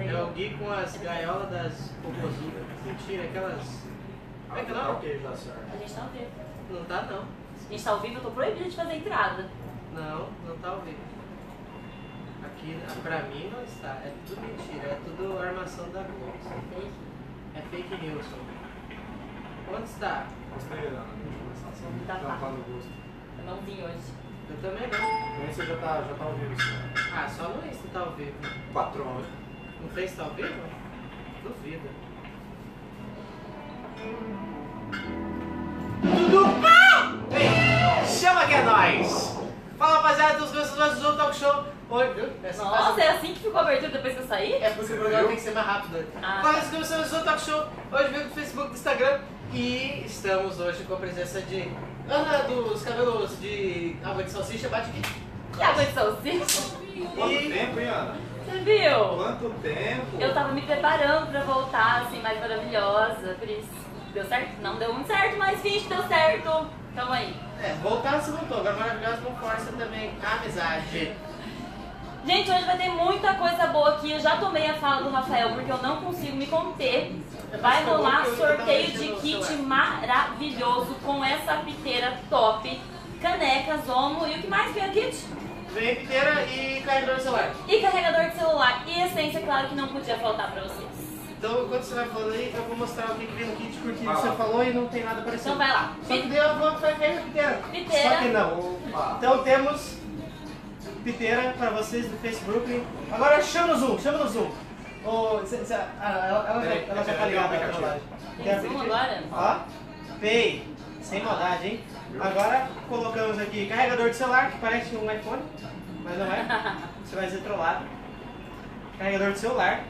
Tem. É o Gui com as gaiolas das popozudas. Mentira, aquelas. Como é que é o nome? Ok, já certo. A gente tá ao vivo. Não tá não. A gente tá ao vivo, eu tô proibida de fazer entrada. Não, não tá ao vivo. Aqui, pra mim não está. É tudo mentira, é tudo armação da Globo. Fake. É fake news. Onde está? Gostei, Ana. Começar só Tá, tá. no. Eu não vim hoje. Eu também não. Você já tá, já tá ouvindo isso. né? Ah, só no Insta tá ao vivo. Patrão, né? No Face tá ao vivo? Duvido. Tudo bem? Chama que é nóis! Fala rapaziada dos meus do Zoom Talk Show. Oi, viu? Essa Nossa, é assim que ficou a abertura depois que eu saí? É porque o programa tem que ser mais rápido. Ah, Fala tá. que você do Talk Show. Hoje veio do Facebook do Instagram. E estamos hoje com a presença de Ana dos cabelos de água de salsicha. Bate aqui. Que água de salsicha? Quanto E- tempo, hein, Ana? Você viu? Quanto tempo? Eu tava me preparando pra voltar, assim, mais maravilhosa, por isso. Deu certo? Não deu muito certo, mas finge deu certo. Tamo aí. É, voltar se voltou. Agora maravilhosa com força também. Amizade. Gente, hoje vai ter muita coisa boa aqui. Eu já tomei a fala do Rafael porque eu não consigo me conter. Vai rolar sorteio de kit maravilhoso com essa piteira top, canecas, omo e o que mais vem o kit? Vem piteira e carregador do celular. E carregador de celular e essência, claro que não podia faltar pra vocês. Então, enquanto você vai falando aí, eu vou mostrar o que vem no kit, porque você falou e não tem nada parecido. Então vai lá. Só que daí eu vou vai cair a piteira. Piteira. Só que não. Então temos piteira pra vocês do Facebook. Agora chama no Zoom, chama no Zoom. Ô, cê- cê- ah, ela, ela, já- ela já tá ligada tem na. Tem Zoom agora? Ó, Pay, sem maldade, hein? Agora colocamos aqui carregador de celular, que parece um iPhone, mas não é. Você vai ser trollado. Carregador de celular.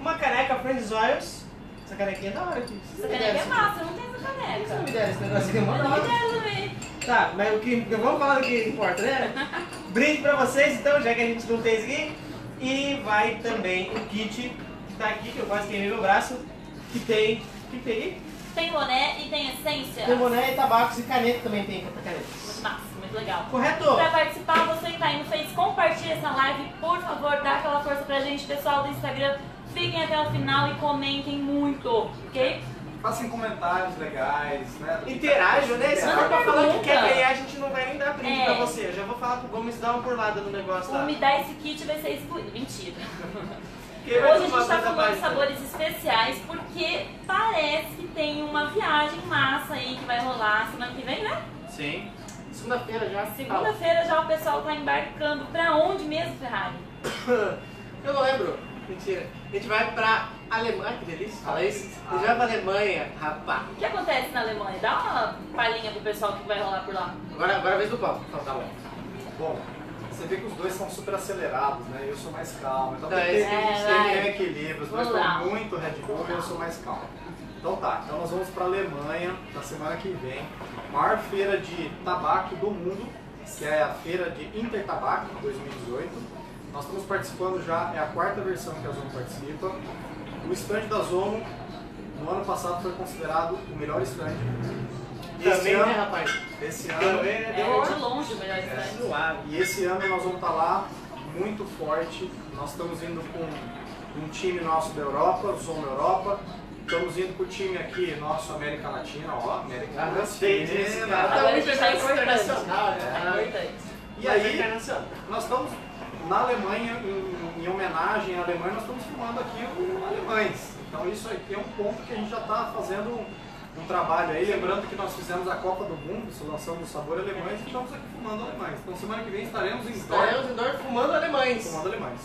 Uma caneca Friends Oils. Essa canequinha é da hora aqui. Essa caneca é massa, eu não tenho essa caneca. você não me deram esse negócio aqui? Eu Manda não me quero também. Tá, mas o que vamos falar do que importa, né? Brinde pra vocês, então, já que a gente não fez aqui. E vai também o kit que tá aqui, que eu quase queimei meu braço, que tem. O que tem? Tem boné e tem essência. Tem boné e tabacos e caneta também tem caneta. Muito massa, muito legal. Correto? Pra participar, você que tá aí no Face, compartilha essa live, por favor, dá aquela força pra gente, pessoal do Instagram. Fiquem até o final e comentem muito, ok? Façam comentários legais, né? Interajam, né? Se Manda for pra falar que quer ganhar, a gente não vai nem dar brinde É. pra você. Eu já vou falar pro Gomes dar uma burlada no negócio O lá. me dá esse kit vai ser excluído. Mentira. Hoje a gente tá coisa falando básica. sabores especiais porque parece que tem uma viagem massa aí que vai rolar semana que vem, né? Sim. Segunda-feira já. Segunda-feira já o pessoal tá embarcando. Pra onde mesmo, Ferrari? Eu não lembro. Mentira. A gente vai pra Alemanha. Ai, que delícia. Fala isso. A gente vai pra Alemanha, rapaz. O que acontece na Alemanha? Dá uma palhinha pro pessoal que vai rolar por lá. Agora, agora é a vez do pau. Então, tá bom. Bom, você vê que os dois são super acelerados, né? Eu sou mais calmo. Então tem Então, que ter, é, tem ter equilíbrio. Os dois estão muito Red Bull e eu sou mais calmo. Então tá, então nós vamos para Alemanha na semana que vem. Maior feira de tabaco do mundo, que é a feira de Intertabaco 2018. Nós estamos participando já, é a quarta versão que a Zomo participa. O stand da Zomo, no ano passado, foi considerado o melhor stand. E esse Também, ano, né, rapaz? esse ano Também, né? Deu É de uma longe o melhor suave. e esse ano nós vamos estar lá muito forte. Nós estamos indo com um time nosso da Europa, Zona Europa. Estamos indo com o time aqui, nosso América Latina, ó, América Ah, Latina. cara. Agora a gente tá importante. internacional, né? Tá importante. E aí, nós estamos na Alemanha, em, em homenagem à Alemanha, nós estamos filmando aqui o Alemães. Então isso aqui é um ponto que a gente já está fazendo um, trabalho aí. Lembrando que nós fizemos a Copa do Mundo, lançamos o Sabor Alemães e estamos aqui filmando alemães. Então semana que vem estaremos em Dortmund Estaremos em Dortmund fumando alemães. filmando alemães.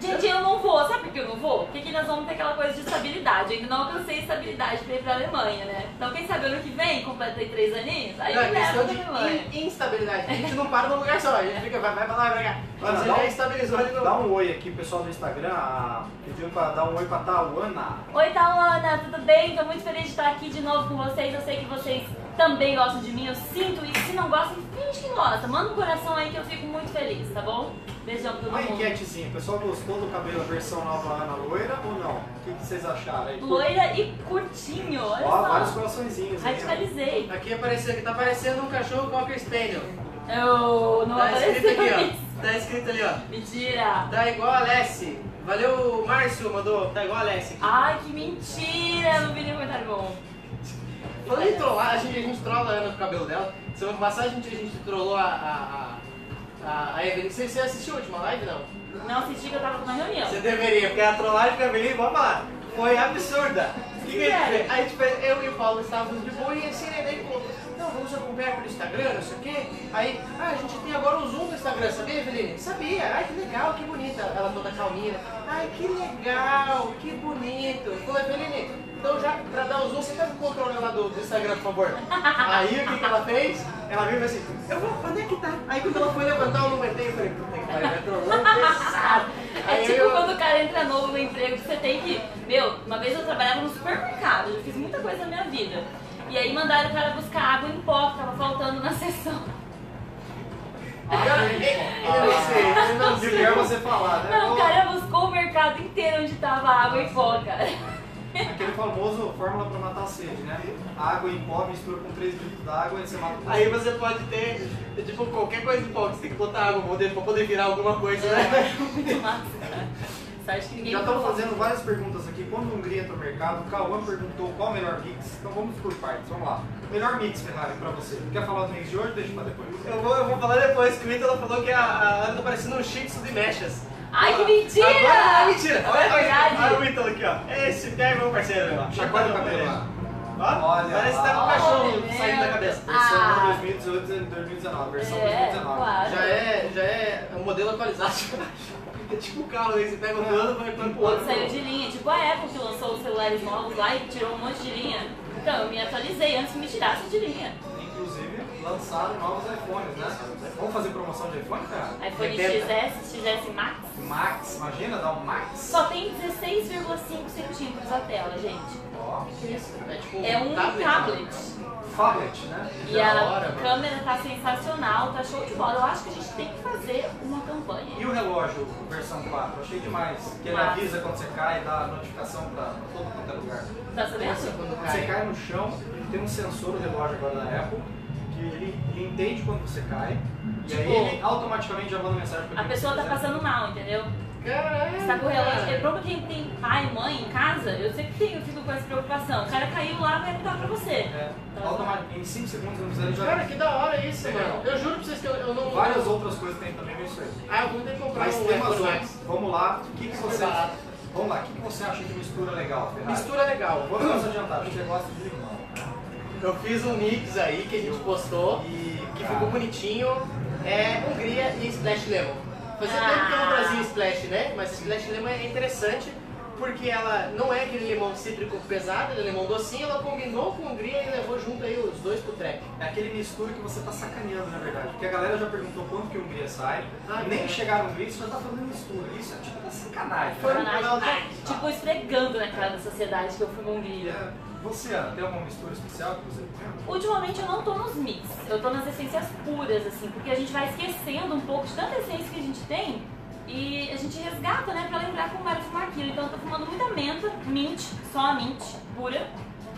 Gente, eu não vou. Sabe por que eu não vou? Porque aqui nós vamos ter aquela coisa de estabilidade. Eu ainda não alcancei estabilidade pra ir pra Alemanha, né? Então quem sabe ano que vem, completei três aninhos, aí Não, eu é levo questão pra Alemanha. de in- instabilidade. A gente não para num lugar só, a gente fica, vai, vai pra lá, vai pra cá. Você dá já um- estabilizou ali no... Dá um oi aqui, pessoal do Instagram, a- pediu pra dar um oi pra Tauana. Oi, Tawana, tudo bem? Tô muito feliz de estar aqui de novo com vocês. Eu sei que vocês também gostam de mim, eu sinto isso. Se não gostam, finge que gosta. Manda um coração aí que eu fico muito feliz, tá bom? Beijão pra todo Uma mundo. enquetezinha, o pessoal gostou do cabelo versão nova Ana loira ou não? O que, que vocês acharam aí? Loira e curtinho, olha Ó, vários só. coraçõezinhos aí. ó. Radicalizei. Aqui apareceu, aqui tá parecendo um cachorro Cocker Spaniel. Eu não Tá escrito apareceu aqui, isso. ó. Tá escrito ali, ó. Mentira. Tá igual a Alessi. Valeu, Márcio, mandou. Tá igual a aqui. Ai, que mentira! Não vi nenhum comentário bom. Falando em trollar, a gente, a gente trola a Ana com o cabelo dela. Semana passada a gente, a gente trollou a, a, a, a Evelyn. Você, você assistiu a última live, não? Não assisti que eu tava numa reunião. Você deveria, porque a trollagem com a Evelyn, vamos lá, foi absurda. O que, que a gente fez? A gente fez, eu e o Paulo estávamos de boa e assim, né, daí não, vamos acompanhar pelo Instagram, não sei o quê. Aí, ah, a gente tem agora o Zoom do Instagram, sabia, Eveline? Sabia, ai que legal, que bonita. Ela toda calminha, ai que legal, que bonito. Falou, Eveline, então já, pra dar o Zoom, você pega o controle lá do, do Instagram, por favor. Aí o que, que ela fez? Ela veio e assim, Eu vou, quando é que tá? Aí quando ela foi levantar, eu não aguentei, eu falei, puta que pariu, vai trolando pesado. É Aí tipo eu- quando o cara entra novo no emprego, você tem que. Meu, uma vez eu trabalhava no supermercado, eu fiz muita coisa na minha vida. E aí mandaram o cara buscar água em pó que tava faltando na sessão. Eu não sei, eu não sei. é você falar, né? Não, o cara buscou o mercado inteiro onde tava água em pó, cara. Aquele famoso fórmula pra matar a sede, né? Água em pó, mistura com 3 litros d'água e você mata o Aí você pode ter, tipo, qualquer coisa em pó, que você tem que botar água pra poder, pra poder virar alguma coisa, né? Muito massa, cara. Que ninguém Já estamos provou. fazendo várias perguntas aqui. Quando a Hungria entra no mercado, o Cauã perguntou qual o melhor mix. Então vamos por partes, vamos lá. Melhor mix, Ferrari, pra você. Quer falar do mix de hoje? Deixa pra depois. eu vou, eu vou falar depois, que o Ítalo falou que a, a Ana tá parecendo um shih de mechas. Ai, que mentira! Agora, ah, mentira! Não é verdade. Olha o Ítalo aqui, ó. Esse pé é meu parceiro. Chacoalha o cabelo lá. Ó, Olha parece que tá com um cachorro Olha, saindo da cabeça. Versão Ah. 2018 e 2019. Versão É, 2019. claro. Já é, já é um modelo atualizado. É tipo um carro, aí você pega o ano e vai para O outro saiu de linha, tipo a Apple que lançou os celulares novos lá e tirou um monte de linha. Então, eu me atualizei antes que me tirasse de linha. Inclusive, lançaram novos iPhones, né? Vamos fazer promoção de iPhone, cara? iPhone. XS, XS Max. Max, imagina, dá um Max. Só tem 16,5 centímetros a tela, gente. Ó, Que isso? É tipo É um tablet. tablet. Né? E Da a hora, câmera tá sensacional, tá show de bola. Eu acho que a gente tem que fazer uma campanha. E o relógio versão 4? Achei demais. Que ele avisa quando você cai e dá notificação pra todo quanto é lugar. Tá sabendo? quando Quando você cai. cai no chão, tem um sensor no relógio agora da Apple, que ele, ele entende quando você cai, e aí Tipo, ele automaticamente já manda mensagem pra A pessoa tá passando mal, entendeu? Caralho. Você tá com o relógio. É pra quem tem pai, mãe em casa, eu sempre tenho, eu fico com essa preocupação. O cara caiu lá, vai apitar pra você. É, automaticamente, em 5 segundos não ele já. Cara, que da hora isso, Legal. mano. Eu juro pra vocês que eu, eu não. Várias outras coisas tem também nisso aí. Ah, eu vou ter que comprar Mas um tem umas outras. Vamos lá, o que, que você. Vamos lá, o que, que você acha de mistura legal, Ferrari? Mistura legal. Vamos adiantar, você gosta de limão. né? Eu fiz um mix aí que a gente postou, E. que cara, ficou bonitinho. É Hungria e Splash Lemon. Fazia Ah. tempo que eu não trazia Splash, né? Mas Splash Lemon é interessante porque ela não é aquele limão cítrico pesado, ele é limão docinho, ela combinou com Hungria e levou junto aí os dois pro trap. É aquele mistura que você tá sacaneando, na verdade. Porque a galera já perguntou quando que a Hungria sai. Ah, nem é. chegaram no Hungria, você já tá fazendo mistura. Isso é tipo uma sacanagem. Foi né? um canal Tipo, esfregando na cara da sociedade que eu fui Hungria. É, Você, tem alguma mistura especial que você recomenda? Ultimamente eu não tô nos mix, eu tô nas essências puras, assim, porque a gente vai esquecendo um pouco de tanta essência que a gente tem e a gente resgata, né, pra lembrar como era fumar aquilo. Então eu tô fumando muita menta, mint, só a mint, pura,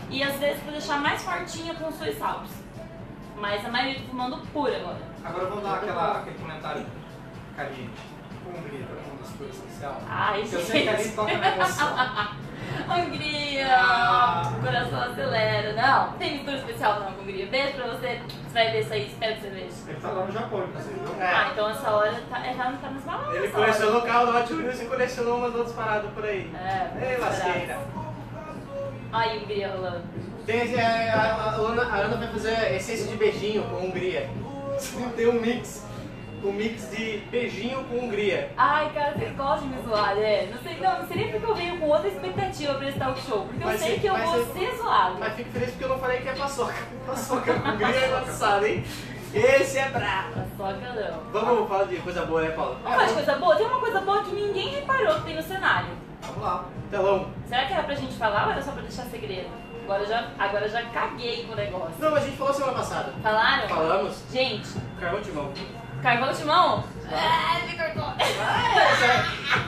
e às vezes pra deixar mais fortinha com suas alpes. Mas a maioria eu tô fumando pura agora. Agora vamos dar aquela, aquele comentário caliente. Hungria, alguma mistura especial? Ai, Porque eu sei que ali gente. toca na emoção. Hungria! Ah. O coração acelera. Não, tem mistura especial não, Hungria. Beijo pra você. Você vai ver isso aí, espero que você veja. Ele tá lá no Japão, inclusive? Ah, então essa hora tá, é, tá, tá nos balanços. Ele colecionou o carro do Hot Wheels e colecionou umas outras paradas por aí. É, Ei, lasqueira. Olha a Hungria rolando. Tem, esse- a, a, a Ana, a Ana vai fazer essência de beijinho com Hungria. Tem um mix. Um mix de beijinho com Hungria. Ai, cara, vocês gostam de me zoar, né? Não sei, não, não seria porque eu venho com outra expectativa pra esse talk show. Porque eu Mas sei você- que eu vou ser zoado. Mas fico feliz porque eu não falei que é paçoca. Paçoca com Hungria é lançado, hein? Esse é brabo. Paçoca não. Vamos falar de coisa boa, né, Paulo? Vamos falar de coisa boa? Tem uma coisa boa que ninguém reparou que tem no cenário. Vamos lá. Telão. Será que era pra gente falar ou era só pra deixar segredo? Agora eu já, agora eu já caguei com o negócio. Não, mas a gente falou semana passada. Falaram? Falamos. Gente, Carvão de mão. Carvão de mão? Ah, me cortou.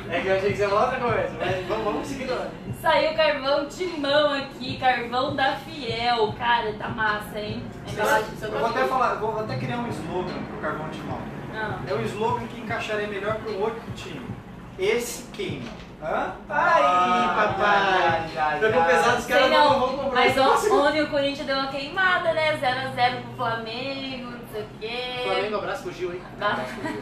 É que eu achei que você ia falar outra coisa, mas vamos, vamos seguir lá. Saiu carvão de mão aqui, carvão da Fiel. Cara, tá massa, hein? A embalagem- Eu vou até falar, vou até criar um slogan pro Carvão de Mão. Ah. É um slogan que encaixaria melhor pro outro time. Esse queima. Hã? Ai, papai. já, já, Pegou pesado, os caras não vão comprar. mas ontem o Corinthians deu uma queimada, né? 0x0 pro Flamengo, sei o quê. Flamengo, abraço pro Gil, hein? Tá. Abraço pro Gil.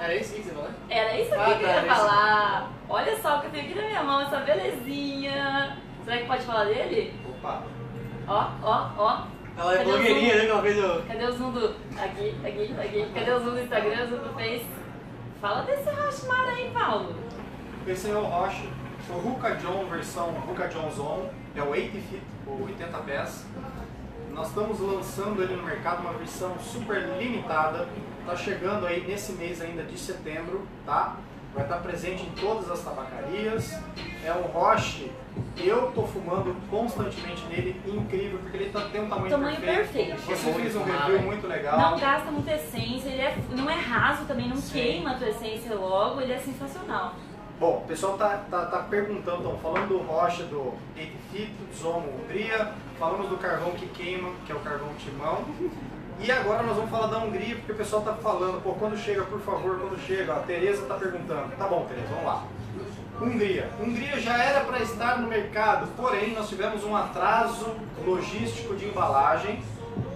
Era isso que você falou? Era isso que Ah, eu queria tá, falar. Olha só o que eu tenho aqui na minha mão, essa belezinha. Será que pode falar dele? Opa. Ó, ó, ó. Ela é Cadê o blogueirinha, né? Que uma vez eu... Cadê o zoom do. Aqui, aqui, aqui. Cadê o zoom do Instagram, o zoom do Face? Fala desse Hashimara aí, Paulo. Esse é o Roche, o Ruka John versão Ruka John Zone, é o 80 feet, ou 80 pés. Nós estamos lançando ele no mercado uma versão super limitada. Tá chegando aí nesse mês ainda de setembro, tá? Vai estar presente em todas as tabacarias. É um Roche, eu tô fumando constantemente nele, incrível, porque ele tá, tem um tamanho, Tamanho perfeito. Você fez um review velho. muito legal. Não gasta muita essência, ele é, não é raso também, não Sim. queima a tua essência logo, ele é sensacional. Bom, o pessoal tá, tá, tá perguntando, estão falando do rocha do 8 feet, Zomo Hungria, falamos do carvão que queima, que é o carvão timão. E agora nós vamos falar da Hungria, porque o pessoal tá falando, pô, quando chega, por favor, quando chega, a Tereza tá perguntando. Tá bom, Tereza, vamos lá. Hungria. Hungria já era para estar no mercado, porém nós tivemos um atraso logístico de embalagem.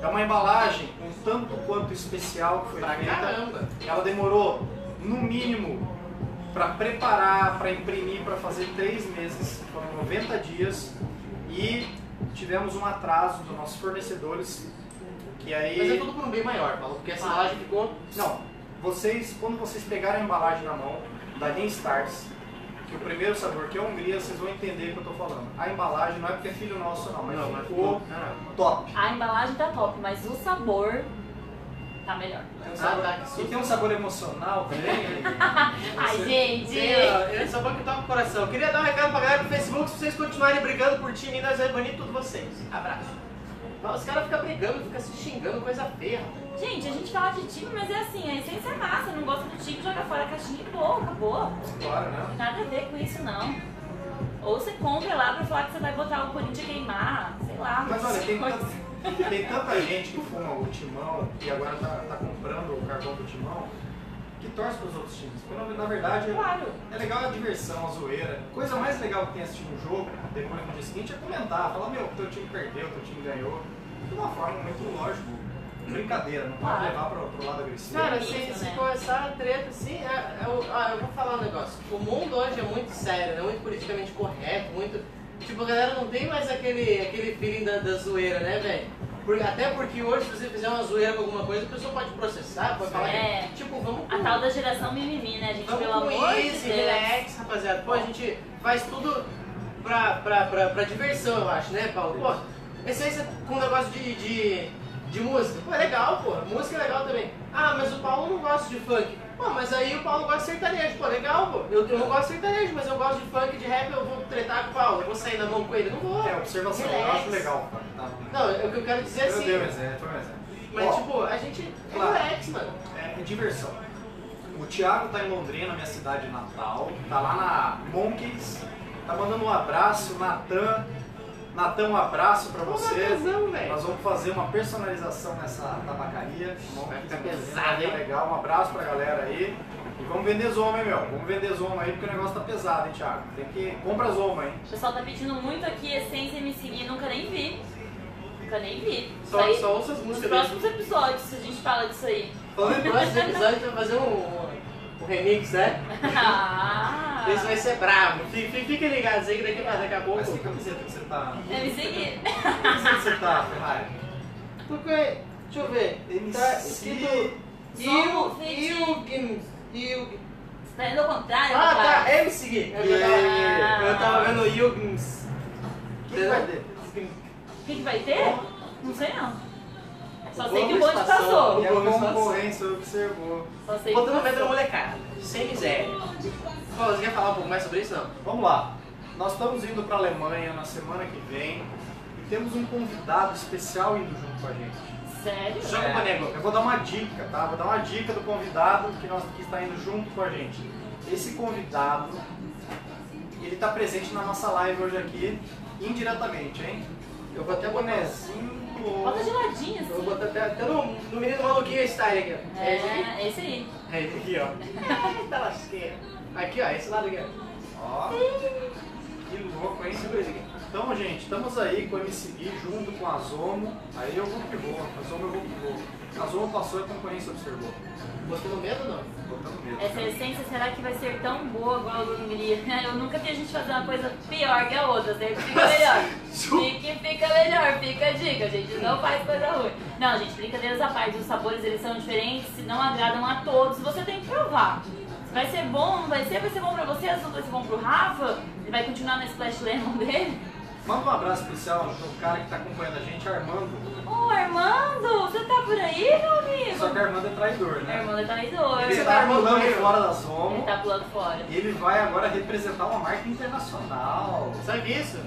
É uma embalagem um tanto quanto especial que foi Pra feita. caramba. Ela demorou, no mínimo, para preparar, para imprimir, para fazer três meses, foram 90 dias. E tivemos um atraso dos nossos fornecedores, que aí... Mas é tudo por um bem maior, Paulo, porque essa Claro. loja ficou... Não, vocês, quando vocês pegarem a embalagem na mão, da Game Stars, que o primeiro sabor, que é a Hungria, vocês vão entender o que eu tô falando. A embalagem não é porque é filho nosso não, mas Não, mas ficou ficou... Não, top. A embalagem tá top, mas o sabor tá melhor. Tem um Ah, sabor, tá, que e tem um sabor emocional também. Ai, gente! Sim, ó, ele só vai que toca o coração. Queria dar um recado pra galera do Facebook, se vocês continuarem brigando por time, nós vamos banir todos vocês. Abraço. Mas os caras ficam brigando, ficam se xingando, coisa feia. Gente, a gente fala de time, mas é assim, a essência é massa, não gosta do time, joga fora a caixinha e boa, acabou. Claro, né? Não tem nada a ver com isso, não. Ou você compra lá pra falar que você vai botar o Corinthians queimar, sei lá. Mas olha, tem, coisa- tem tanta gente que fuma o timão e agora tá, tá comprando o carvão do timão que torce pros outros times. Porque na, verdade Claro. é legal a diversão, a zoeira. Coisa mais legal que tem assistir um jogo, depois no dia seguinte, é comentar, falar, meu, teu time perdeu, teu time ganhou. De uma forma muito lógico, brincadeira, não pode Claro. levar pro, pro lado agressivo. Cara, Isso, se, se né? começar a treta assim, é, é o- ah, eu vou falar um negócio. O mundo hoje é muito sério, né? muito politicamente correto, muito. Tipo, a galera não tem mais aquele, aquele feeling da, da zoeira, né, velho? Porque- Até porque hoje, se você fizer uma zoeira com alguma coisa, a pessoa pode processar, pode falar É. que. Tipo, vamos A tal da geração mimimi, né, gente? Vamos Pelo com amor de easy, Deus. relax, rapaziada. Pô, a gente faz tudo pra, pra, pra, pra diversão, eu acho, né, Paulo? Pô, essência com um negócio de, de, de música. Pô, é legal, pô. Música é legal também. Ah, mas o Paulo não gosta de funk. Pô, mas aí o Paulo gosta de sertanejo. Pô, legal, pô. Eu, eu não gosto de sertanejo, mas eu gosto de funk, de rap, eu vou tretar com o Paulo. Eu vou sair na mão com ele. Não vou. É, observação, eu Relax. acho legal. Tá? Não, é o que eu quero dizer Eu assim. dei um exemplo, foi um exemplo. Mas, Ó, tipo, a gente é claro. relax, mano. É, é diversão. O Thiago tá em Londrina, minha cidade natal, tá lá na Monkeys, tá mandando um abraço, Natan. Natan, um abraço pra você. Nós vamos fazer uma personalização nessa tabacaria. Vai ficar pesado, hein? Legal, um abraço pra galera aí. E vamos vender Zoma, hein, meu? Vamos vender Zoma aí porque o negócio tá pesado, hein, Thiago? Tem que. Compra Zoma, hein? O pessoal tá pedindo muito aqui essência me seguir, nunca nem vi. Nunca nem vi. Só, aí, só ouça as nos músicas próximos episódios a gente fala disso aí. Falando em próximos episódios, a gente vai fazer um, um remix, né? ah, Esse vai ser brabo. Fiquem, fiquem ligados aí que daqui, daqui a pouco. Mas que camiseta que você tá. é me seguir. Que camiseta você tá, Ferrari? Porque, deixa eu ver. Tá escrito Ilgins. Ilgins. Você tá indo ao contrário, Ah, tá. É me seguir. Eu, tava, eu tava vendo Ilgins. O que vai ter? O que vai ter? Não sei não. Só sei que o bonde passou. E a concorrência observou. Só sei Botando medo na passou. molecada. Sem miséria. Pô, você quer falar um pouco mais sobre isso, não? Vamos lá. Nós estamos indo para a Alemanha na semana que vem e temos um convidado especial indo junto com a gente. Sério? Joga nego. eu vou dar uma dica, tá? Vou dar uma dica do convidado que, nós, que está indo junto com a gente. Esse convidado, ele está presente na nossa live hoje aqui, indiretamente, hein? Eu vou até bonezinho Bota geladinho Eu vou assim. botar até, até no, no menino maluquinho style aqui, ó. É esse aqui? É, esse aí. É esse aqui, ó. Eita lasqueira. Aqui, ó, esse lado aqui, ó. Ó. Que louco, hein? Então, gente, estamos aí com o MCB junto com a Zomo. Aí eu vou que vou. A Zomo eu vou que vou. A Zomo passou e a concorrência observou. Botando medo ou não? Botando medo. Essa essência, será que vai ser tão boa igual a do Hungria? Eu nunca vi a gente fazer uma coisa pior que a outra, sempre fica melhor. Fique, fica melhor, fica a dica, gente. Não faz coisa ruim. Não, gente, brincadeiras à parte, os sabores eles são diferentes, não agradam a todos, você tem que provar. Vai ser bom, não vai ser? Vai ser bom pra você, vai ser bom pro Rafa? Ele vai continuar no Splash Lemon dele? Manda um abraço especial pro cara que tá acompanhando a gente, Armando. Ô, Armando, você tá por aí, meu amigo? Só que Armando é traidor, né? Armando é traidor. Ele Você tá tá Armando pulando Traidor? fora da Ele Zomo. tá pulando fora. E ele vai agora representar uma marca internacional. Sabe isso?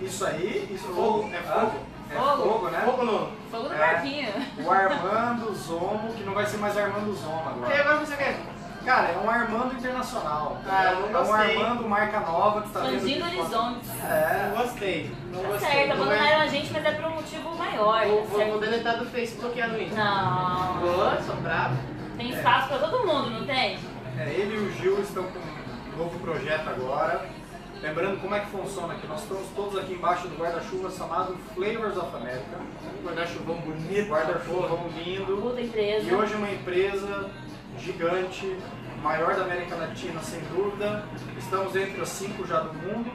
Isso aí, isso Fogo, é fogo. É Fogo. fogo, né? Fogo no. Fogo no É. barquinho. O Armando Zomo, que não vai ser mais Armando Zomo E agora. agora você quer? Cara, é um Armando internacional. Ah, é não um gostei. Armando marca nova que tá vindo Expandindo horizontes. É. Não gostei. Não Tá gostei. certo, Não é- abandonaram a gente, mas é por um motivo maior. Vou, tá vou, vou deletar do Face bloqueado no Insta. Não. Vou, sou bravo. Tem espaço pra todo mundo, não tem? É, ele e o Gil estão com um novo projeto agora. Lembrando como é que funciona aqui. Nós estamos todos aqui embaixo do guarda-chuva chamado Flavors of America. Guarda-chuvão bonito. Guarda-chuvão lindo. Puta empresa. E hoje é uma empresa gigante, maior da América Latina sem dúvida. Estamos entre as cinco já do mundo,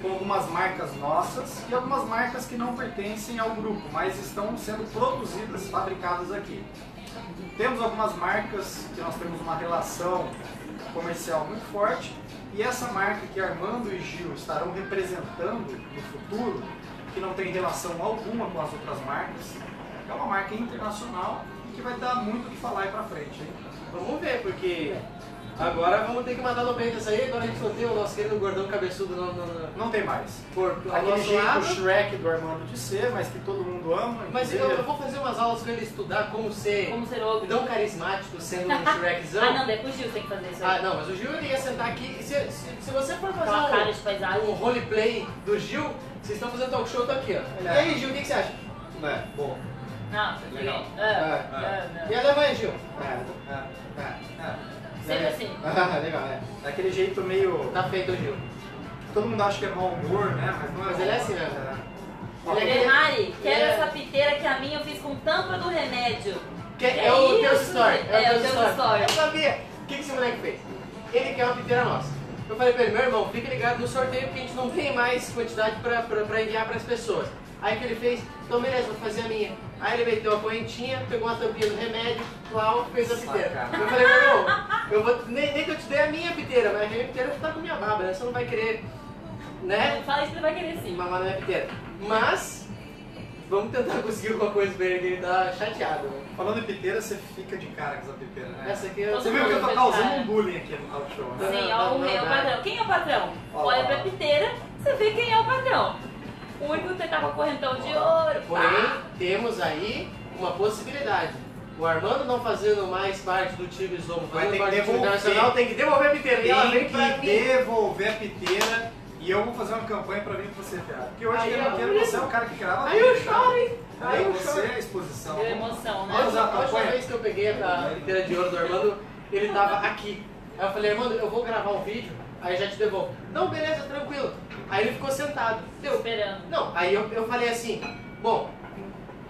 com algumas marcas nossas e algumas marcas que não pertencem ao grupo, mas estão sendo produzidas, fabricadas aqui. Temos algumas marcas que nós temos uma relação comercial muito forte e essa marca que Armando e Gil estarão representando no futuro, que não tem relação alguma com as outras marcas, é uma marca internacional que vai dar muito o que falar aí pra frente. Hein? Vamos ver, porque agora vamos ter que mandar no peito isso aí. Agora a gente não tem o nosso querido gordão cabeçudo no, no, no, Não tem mais. por, Aquele nosso jeito lado. Shrek do Armando de ser, mas que todo mundo ama. Mas eu, eu vou fazer umas aulas com ele estudar como ser Como ser ogro. tão carístico sendo um Shrekzão. Ah, não, depois o Gil tem que fazer isso Ah, aí. não, mas o Gil ele ia sentar aqui. Se, se, se você for fazer um, um roleplay do Gil, vocês estão fazendo talk show, eu tô aqui, ó. E É. aí, Gil, o que, que você acha? É, bom. Não, Legal. É, é, E é, a Alemanha, Gil? É, é, é, é. Sempre assim. Ah, legal, é. Daquele jeito meio. Tá feito o Gil. Todo mundo acha que é mau humor, né? Mas não é. Mas ele é assim mesmo. É. Ele é Ferrari, quero É. essa piteira que a minha eu fiz com tampa do remédio. Que É é, o Deus Story. é o Deus Story. Eu sabia. O que, que esse moleque fez? Ele quer uma piteira nossa. Eu falei pra ele, meu irmão, fica ligado no sorteio porque a gente não tem mais quantidade pra, pra, pra enviar pras pessoas. Aí o que ele fez? Então beleza, vou fazer a minha. Aí ele meteu a correntinha, pegou uma tampinha do remédio, plau, fez a piteira. Eu falei, meu irmão, eu vou, nem, nem que eu te dê a minha piteira, mas a minha piteira tá com minha baba, né? Você não vai querer, né? Fala isso que ele vai querer sim. Mamar na minha piteira. Mas, vamos tentar conseguir alguma coisa pra ele que ele tá chateado. né? Falando em piteira, você fica de cara com essa piteira, né? Essa aqui Todo Você viu que eu tô causando um bullying aqui no talk show, né? Sim, ó, o é não, patrão. Quem é o patrão? Olha pra piteira, você vê quem é o patrão. O único que tá com a correntão de ouro. Porém, pá. temos aí uma possibilidade. O Armando não fazendo mais parte do time Zomo, Vai fazendo ter que parte do time devolver. internacional, tem que devolver a piteira. Ela Tem vem pra que mim. devolver a piteira e eu vou fazer uma campanha pra vir com você, Thiago. Porque hoje Aí eu é não quero você é o cara que grava Aí eu choro, hein? Aí eu Você choro. é a exposição. Deu emoção, né? usar a última vez que eu peguei a piteira de ouro do Armando, ele tava aqui. Aí eu falei, Armando, eu vou gravar um vídeo, aí já te devolvo. Não, beleza, tranquilo. Aí ele ficou sentado. Deu. Esperando. Não, aí eu, eu falei assim, bom,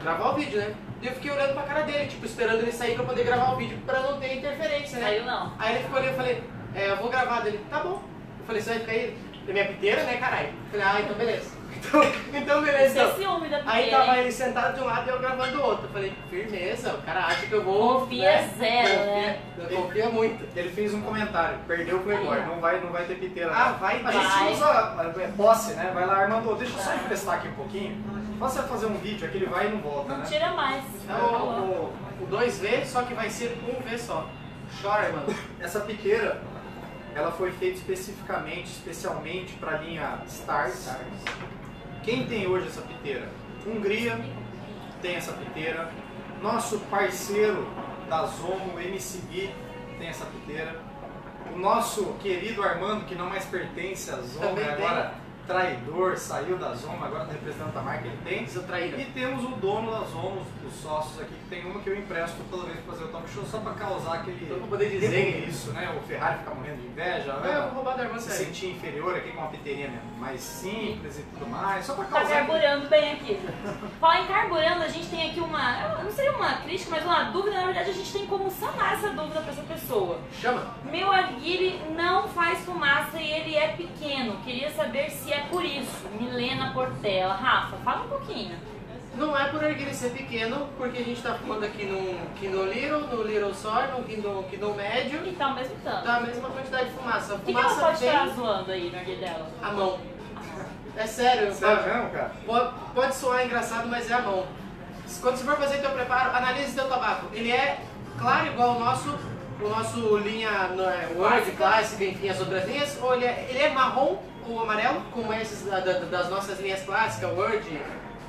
gravar o vídeo, né? E eu fiquei olhando pra cara dele, tipo, esperando ele sair pra poder gravar o vídeo, pra não ter interferência, né? Saiu não. Aí ele ficou ali, eu falei, é, eu vou gravar dele, tá bom. Eu falei, você vai ficar aí na minha piteira, né, caralho? Eu falei, ah, então beleza. Então, então beleza, é então. ciúme da Aí tava ele sentado de um lado e eu gravando do outro. Eu falei, firmeza, o cara acha que eu vou. Confia né? zero, confia, né? Eu confia muito. Ele fez um comentário, perdeu o Playboy, não vai, não vai ter piteira. Ah, vai, A vai. gente usa é, posse, né? Vai lá, Armando, deixa eu só emprestar aqui um pouquinho. Faça fazer um vídeo, aqui ele vai e não volta, Não né? tira mais. É o, o, o 2V, só que vai ser um V só. Chora, mano. Essa piteira, ela foi feita especificamente, especialmente para a linha Stars. Quem tem hoje essa piteira? Hungria tem essa piteira. Nosso parceiro da Zomo, MCB, tem essa piteira. O nosso querido Armando, que não mais pertence à Zomo, é tem. agora traidor, saiu da Zoma, agora está representando a marca, ele tem. Seu traíra. E temos o dono da Zoma, os sócios aqui, que tem uma que eu empresto toda vez pra fazer o talk show, só pra causar aquele pra poder dizer isso, né? O Ferrari ficar morrendo de inveja, É, eu né? vou roubar da irmã se sério. sentir inferior aqui com uma piteirinha mais simples e tudo mais, só pra Tá causar... carburando bem aqui. Falar em carburando, a gente tem aqui uma. Não seria uma crítica, mas uma dúvida. Na verdade, a gente tem como sanar essa dúvida pra essa pessoa. Chama. Meu Aguirre não faz fumaça e ele é pequeno. Queria saber se é por isso. Milena Portela. Rafa, fala um pouquinho. Não é por ele ser pequeno, porque a gente tá fumando aqui no Kindle Little, no Little Sor, no Kindle, Kindle Médio. E tá ao mesmo tanto. Dá a mesma quantidade de fumaça. A O que, que ela pode estar zoando aí no Aguirre dela? a mão. É sério, Sério pode, mesmo, cara? pode, pode soar engraçado, mas é a mão. Quando você for fazer teu preparo, analise teu tabaco. Ele é claro igual o nosso, o nosso linha no- é, Word, Classic, enfim, as outras linhas, ou ele é, ele é marrom ou amarelo, como esses da- da- das nossas linhas clássicas, Word,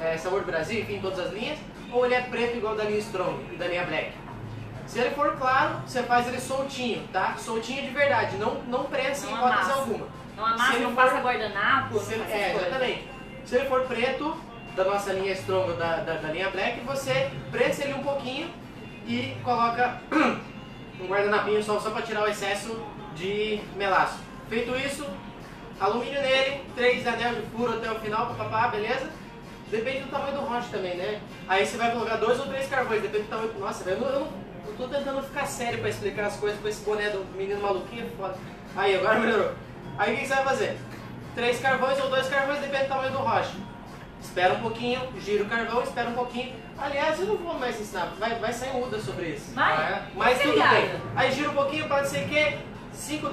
é, Sabor Brasil, enfim, todas as linhas, ou ele é preto igual da linha Strong e da linha Black. Se ele for claro, você faz ele soltinho, tá? Soltinho de verdade, não, não prensa em Não hipótese amassa. alguma. Não amassa, Se não for- passa guardanapo, Se ele- é, exatamente. Se ele for preto, da nossa linha Strong ou da, da, da linha Black, você prensa ele um pouquinho e coloca um guardanapinho só, só para tirar o excesso de melaço. Feito isso, alumínio nele, três anel de furo até o final, papapá, beleza? Depende do tamanho do roche também, né? Aí você vai colocar dois ou três carvões, depende do tamanho. Nossa, velho, eu, não- eu, tô tentando ficar sério pra explicar as coisas com esse boné do menino maluquinho, é foda. Aí, agora melhorou. Aí o que você vai fazer? Três carvões ou dois carvões, depende do tamanho do roche. Espera um pouquinho, gira o carvão, espera um pouquinho. Aliás, eu não vou mais ensinar, vai, vai sair um Uda sobre isso. Vai? É? Mas tudo bem. Aí gira um pouquinho, pode ser que cinco,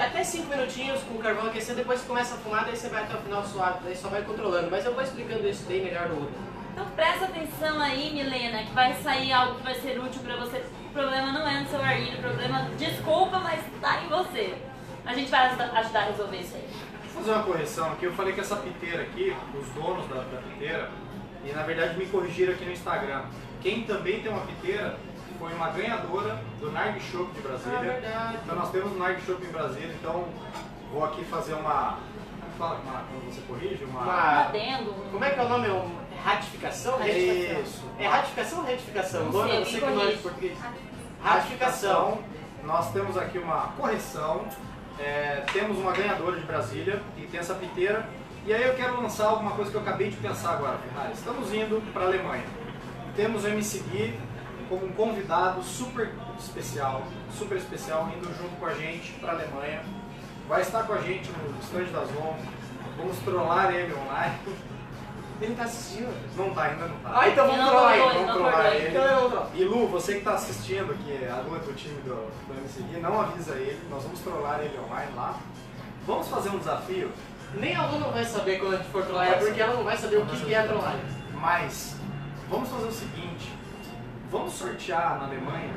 até 5 minutinhos com o carvão aquecer, depois você começa a fumar, daí você vai até o final suave, daí só vai controlando. Mas eu vou explicando isso bem melhor no Uda. Então presta atenção aí, Milena, que vai sair algo que vai ser útil pra você. O problema não é no seu arguilho, o problema, desculpa, mas tá em você. A gente vai ajudar ajudar a resolver isso aí. Vou fazer uma correção aqui. Eu falei que essa piteira aqui, os donos da, da piteira, e na verdade me corrigiram aqui no Instagram. Quem também tem uma piteira foi uma ganhadora do Narg Shop de Brasília. verdade. Então nós temos o Narg Shop em Brasília, então vou aqui fazer uma. Como fala uma, quando você corrige? Uma. Uma- Adendo. Como é que é o nome? É um- ratificação? Ratificação. Isso. É ratificação ou retificação? Não sei, eu sei o nome em corrige. português. Ratificação. Nós temos aqui uma correção. É, temos uma ganhadora de Brasília que tem essa piteira. E aí eu quero lançar alguma coisa que eu acabei de pensar agora, Ferrari. Estamos indo para a Alemanha. Temos o MC Gui como um convidado super especial, super especial, indo junto com a gente para a Alemanha. Vai estar com a gente no stand da Zon. Vamos trollar ele online. Ele tá assistindo. Não tá, ainda não tá. Ah, então Ele vamos não trollar ele. Vamos trollar ele. Então E Lu, você que está assistindo aqui, a Lu é do time do, do MC Gui, não avisa ele, nós vamos trollar ele online lá. Vamos fazer um desafio, Nem a Lu não vai saber quando a gente for trollar, é porque ela não vai saber o que, que é trollagem. mas vamos fazer o seguinte, vamos sortear na Alemanha,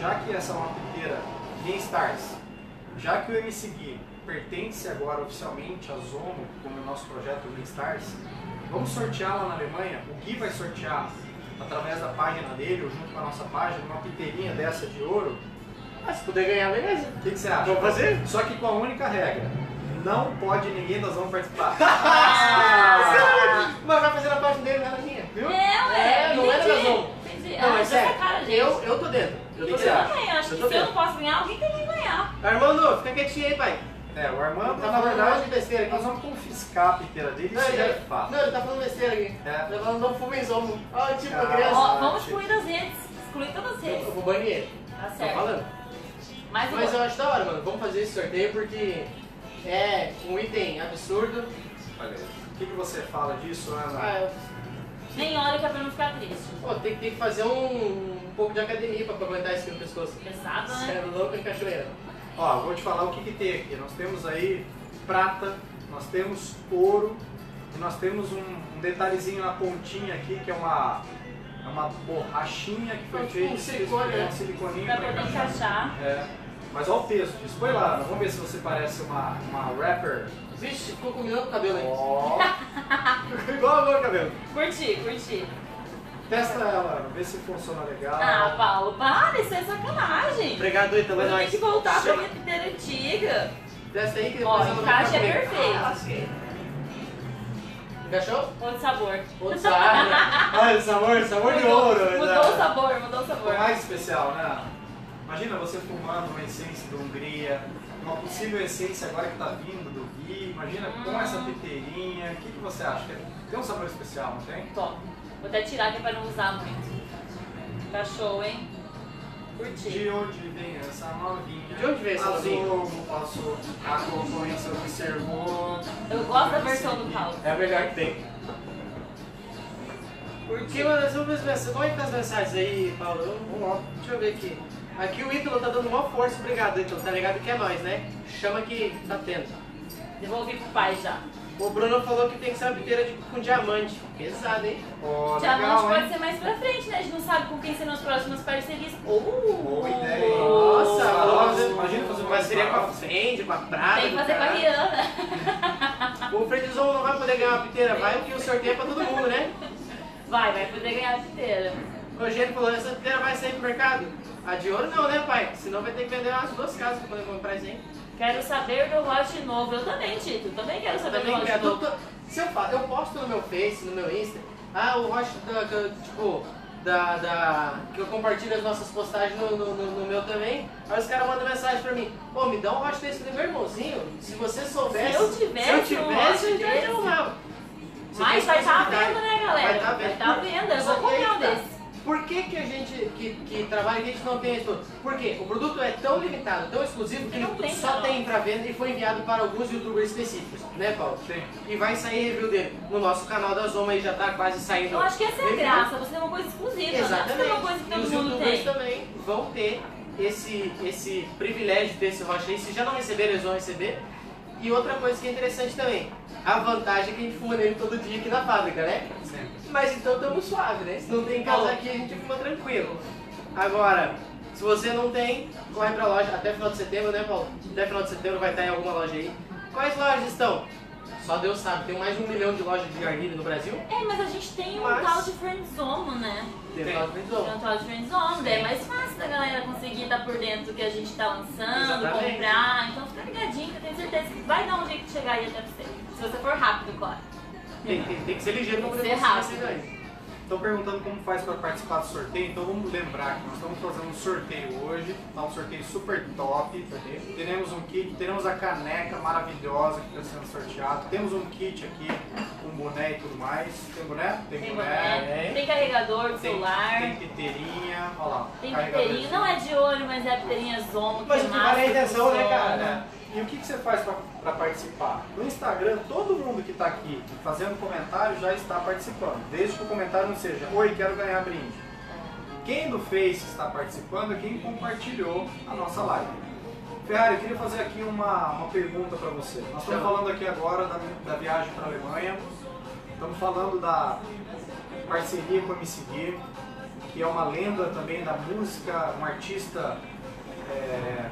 já que essa é uma piteira Game Stars, já que o MC Gui pertence agora oficialmente à Zomo, como o nosso projeto Game Stars, vamos sortear lá na Alemanha, o Gui vai sortear através da página dele, ou junto com a nossa página, uma piteirinha dessa de ouro, Ah, se puder ganhar, beleza. O que, que você acha? Vamos fazer? Só que com a única regra. Não pode ninguém das vamos participar. Ah, Mas vai fazer a parte dele, não é na minha. Viu? é, ué, É, não é da Zon. Não, Ah, mas sério, cara, gente. eu, eu tô dentro. Eu tô Eu dentro. também, acho Eu que se eu não posso ganhar, alguém tem que ganhar. Armando, fica quietinho aí, pai. É, o Armando, Tá na falando um verdade, de besteira aqui. nós vamos confiscar a piteira dele e Não, isso ele, é fato. não, ele tá falando besteira aqui. É. Ele falando, não fume zomo. Ó, tipo, Ah. a criança. Ó, vamos excluir das redes. Excluir todas as Eu redes. vou banir ele. Tá Tô certo. falando. Mais um Mas eu acho da hora, mano. Vamos fazer esse sorteio porque é um item absurdo. Olha aí. O que, que você fala disso, Ana? Ah, eu- Nem olha que é pra não ficar triste. pô, tem, tem que fazer um, um pouco de academia pra aguentar isso aqui no pescoço. Pesado, Você né? é louco em cachoeira. Ó, vou te falar o que, que tem aqui. Nós temos aí prata, nós temos ouro e nós temos um, um detalhezinho na pontinha aqui que é uma, é uma borrachinha que foi Um feita silicone, é né? um siliconinho Pra pra poder encaixar. encaixar. É. Mas olha o peso disso. Põe lá, Ana. vamos ver se você parece uma, uma rapper. Vixe, ficou combinando o cabelo aí. Ó. Igual o meu cabelo. Curti, curti. Testa ela, Ana, vê se funciona legal. Ah, Paulo, para, isso é sacanagem. Obrigado também, Eu tenho nós. que voltar pra minha piteira antiga. Testa aí que Ó, depois eu o encaixe é perfeito. Ah, lasquei. achou? Outro sabor. Outro sabor. Olha, sabor, sabor de Mudou- ouro. Mudou o sabor, mudou o sabor. Foi mais especial, né? Imagina você fumando uma essência da Hungria, uma possível essência agora que tá vindo do Gui. Imagina com essa piteirinha. O que, que você acha? Tem um sabor especial, não tem? Top. Vou até tirar que é pra não usar muito. Tá show, hein? Curti. De onde vem essa novinha? De onde vem essa novinha? Azul, passou, a concorrência observou. Eu gosto da versão do Paulo. É a melhor que tem. Curti. Que, mano, vamos ver as mensagens. Aí, Paulo? Eu- Vamos lá. Deixa eu ver aqui. Aqui o Ítalo tá dando uma força. Obrigado, Ítalo. Tá ligado que é nós, né? Chama que tá tendo. Devolvi pro pai já. O Bruno falou que tem que ser uma piteira de- com diamante. Pesado, hein? Ó, Diamante legal, pode hein? ser mais pra frente, né? A gente não sabe com quem serão as próximas parcerias. Oh! Boa ideia? Nossa, Nossa, nossa. imagina fazer uma Mas seria com a parceria. Fendi, com a Prada. Tem que fazer com a. Rihanna. O Fredzão não vai poder ganhar uma piteira, vai porque o sorteio é pra todo mundo, né? Vai, vai poder ganhar inteira. O Rogério falou, essa piteira vai sair pro mercado? A de ouro não, né, pai? Senão vai ter que vender umas duas casas pra poder comprar aí. Quero saber do lote novo. Eu também, Tito. Também quero saber do Também lote quero. novo. Eu, tô- se eu, faço, eu posto no meu Face, no meu Insta, ah, o rocha da, que eu, tipo, da, da, que eu compartilho as nossas postagens no, no, no- no meu também. Aí os caras mandam mensagem pra mim, pô, me dá um rocha desse do meu irmãozinho. Se você soubesse, Se eu tivesse se eu um tivesse, eu rocha já desse. arrumava. Mas vai estar à venda, né, galera? Vai estar à venda. Vai tá venda. Eu vou comprar um tá. desse. Por que, que a gente que, que trabalha a gente não tem isso? Por quê? O produto é tão limitado, tão exclusivo que Não ele tem só pra tem pra venda e foi enviado para alguns youtubers específicos, né, Paulo? Sim. E vai sair review dele no nosso canal da Zoma e já tá quase saindo. Eu acho que essa é a review. graça. Você tem uma coisa exclusiva. Não é Exatamente. uma coisa que e todo os mundo youtubers tem. também vão ter esse, esse privilégio de ter esse rocha aí. Se já não receberam, eles vão receber. E outra coisa que é interessante também, a vantagem é que a gente fuma nele todo dia aqui na fábrica, né? Sempre. Mas então estamos suave, né? Se não tem casa aqui, a gente fuma tranquilo. Agora, se você não tem, corre pra loja até final de setembro, né, Paulo? Até final de setembro vai estar em alguma loja aí. Quais lojas estão? Só Deus sabe, tem mais de um milhão de lojas de garnilha no Brasil. É, mas a gente tem um Mas- tal de friendzone, né? Tem Tem. loja de Tem Friendzone. um tal de friendzone. daí É mais fácil da galera conseguir estar por dentro do que a gente tá lançando, Exatamente. comprar. Então fica ligadinho que eu tenho certeza que vai dar um jeito de chegar aí até você. Se você for rápido, claro. Tem, tem- tem que ser ligeiro pra Tem poder ser rápido. Estão perguntando como faz para participar do sorteio, então vamos lembrar que nós estamos fazendo um sorteio hoje, tá um sorteio super top. Teremos um kit, teremos a caneca maravilhosa que está sendo sorteado, temos um kit aqui com boné e tudo mais. Tem boné? Tem, Tem boné. boné, tem carregador do Tem, celular, tem piteirinha, olha lá. tem piteirinha. Não é de ouro, mas é a piteirinha Zomo. Mas que vale a intenção, né, cara? E o que, que você faz para participar? No Instagram, todo mundo que está aqui fazendo comentário já está participando, desde que o comentário não seja Oi, quero ganhar brinde. Quem do Face está participando é quem compartilhou a nossa live. Ferrari, eu queria fazer aqui uma, uma pergunta para você. Nós estamos Então. falando aqui agora da, da viagem para a Alemanha, estamos falando da parceria com a MC Gui, que é uma lenda também da música, um artista é,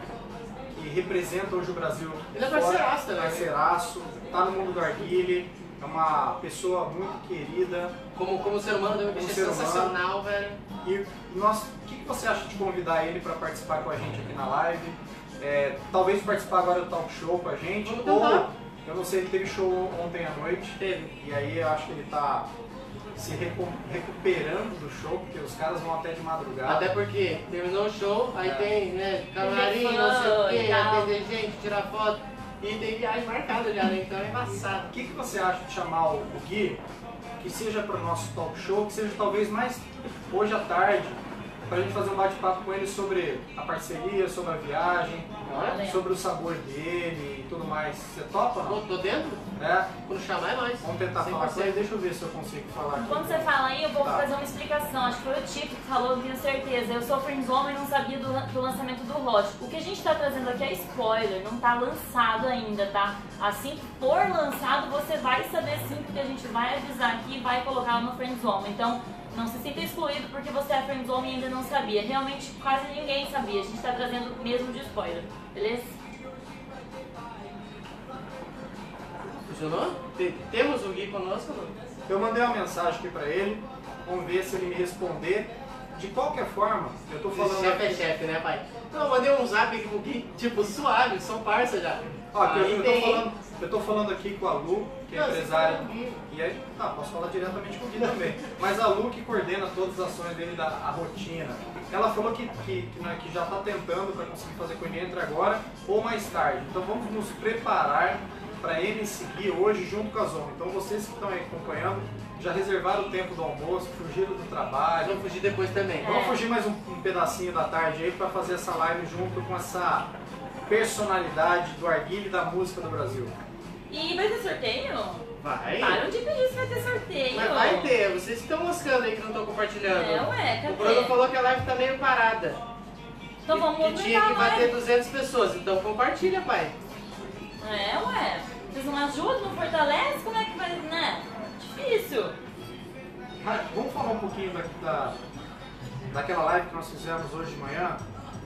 que representa hoje o Brasil. Ele é parceiraço também, né? Parceiraço, tá no mundo do arguile, é uma pessoa muito querida. Como, como ser humano, deve Como ser ser humano. sensacional, velho. E nós, o que, que você acha de convidar ele para participar com a gente aqui na live? É, talvez participar agora do talk show com a gente, Vamos ou tentar. eu não sei, ele teve show ontem à noite. Teve. E aí eu acho que ele tá se recu- recuperando do show, porque os caras vão até de madrugada. Até porque terminou o show, aí É. tem, né, camarim, Tem não sei o tal. atender gente, tirar foto. E tem viagem marcada já, né? Então é embaçado. O que, que você acha de chamar o o Gui, que seja para o nosso talk show, que seja talvez mais hoje à tarde, para a gente fazer um bate-papo com ele sobre a parceria, sobre a viagem, Olha. sobre o sabor dele e tudo mais. Você topa ou não? tô dentro? É? Quando chamar é nós. Vamos tentar falar com 100%. ele, deixa eu ver se eu consigo falar aqui. Quando você fala aí, eu vou Tá. fazer uma explicação. Acho que foi o Tito que falou, eu tenho certeza. Eu sou friendzone e não sabia do, do lançamento do Hot. O que a gente tá trazendo aqui é spoiler, não tá lançado ainda, tá? Assim que for lançado, você vai saber sim, porque a gente vai avisar aqui e vai colocar no friendzone. Então, não se sinta excluído porque você é friendzone e ainda não sabia. Realmente, quase ninguém sabia. A gente tá trazendo mesmo de spoiler, beleza? Funcionou? Te- temos o Gui conosco? Eu mandei uma mensagem aqui para ele, vamos ver se ele me responder. De qualquer forma, eu tô falando chefe é chefe, né, pai? Então eu mandei um zap aqui pro Gui, tipo, suave, são parça já. Ó, eu, Aí eu tô falando, Eu tô falando aqui com a Lu, que é Não, empresária. comigo. E aí, tá, posso falar diretamente com o Gui também. Mas a Lu que coordena todas as ações dele da a rotina. Ela falou que, que, que, né, que já está tentando para conseguir fazer com ele entre agora ou mais tarde. Então vamos nos preparar para ele seguir hoje junto com a Zona. Então vocês que estão aí acompanhando já reservaram o tempo do almoço, fugiram do trabalho. vamos fugir depois também. É. Vamos fugir mais um, um pedacinho da tarde aí para fazer essa live junto com essa personalidade do arguilho e da música do Brasil. E vai ter sorteio? Vai. Param de pedir se vai ter sorteio. Mas vai ter, vocês que estão moscando aí que não estão compartilhando. É, ué, cadê? O Bruno falou que a live tá meio parada. Então vamos que, que tinha que bater mais. 200 pessoas, então compartilha, pai. É, ué. Vocês não ajudam, não fortalecem? Como é que vai, né? Difícil. Mas vamos falar um pouquinho da, da, daquela live que nós fizemos hoje de manhã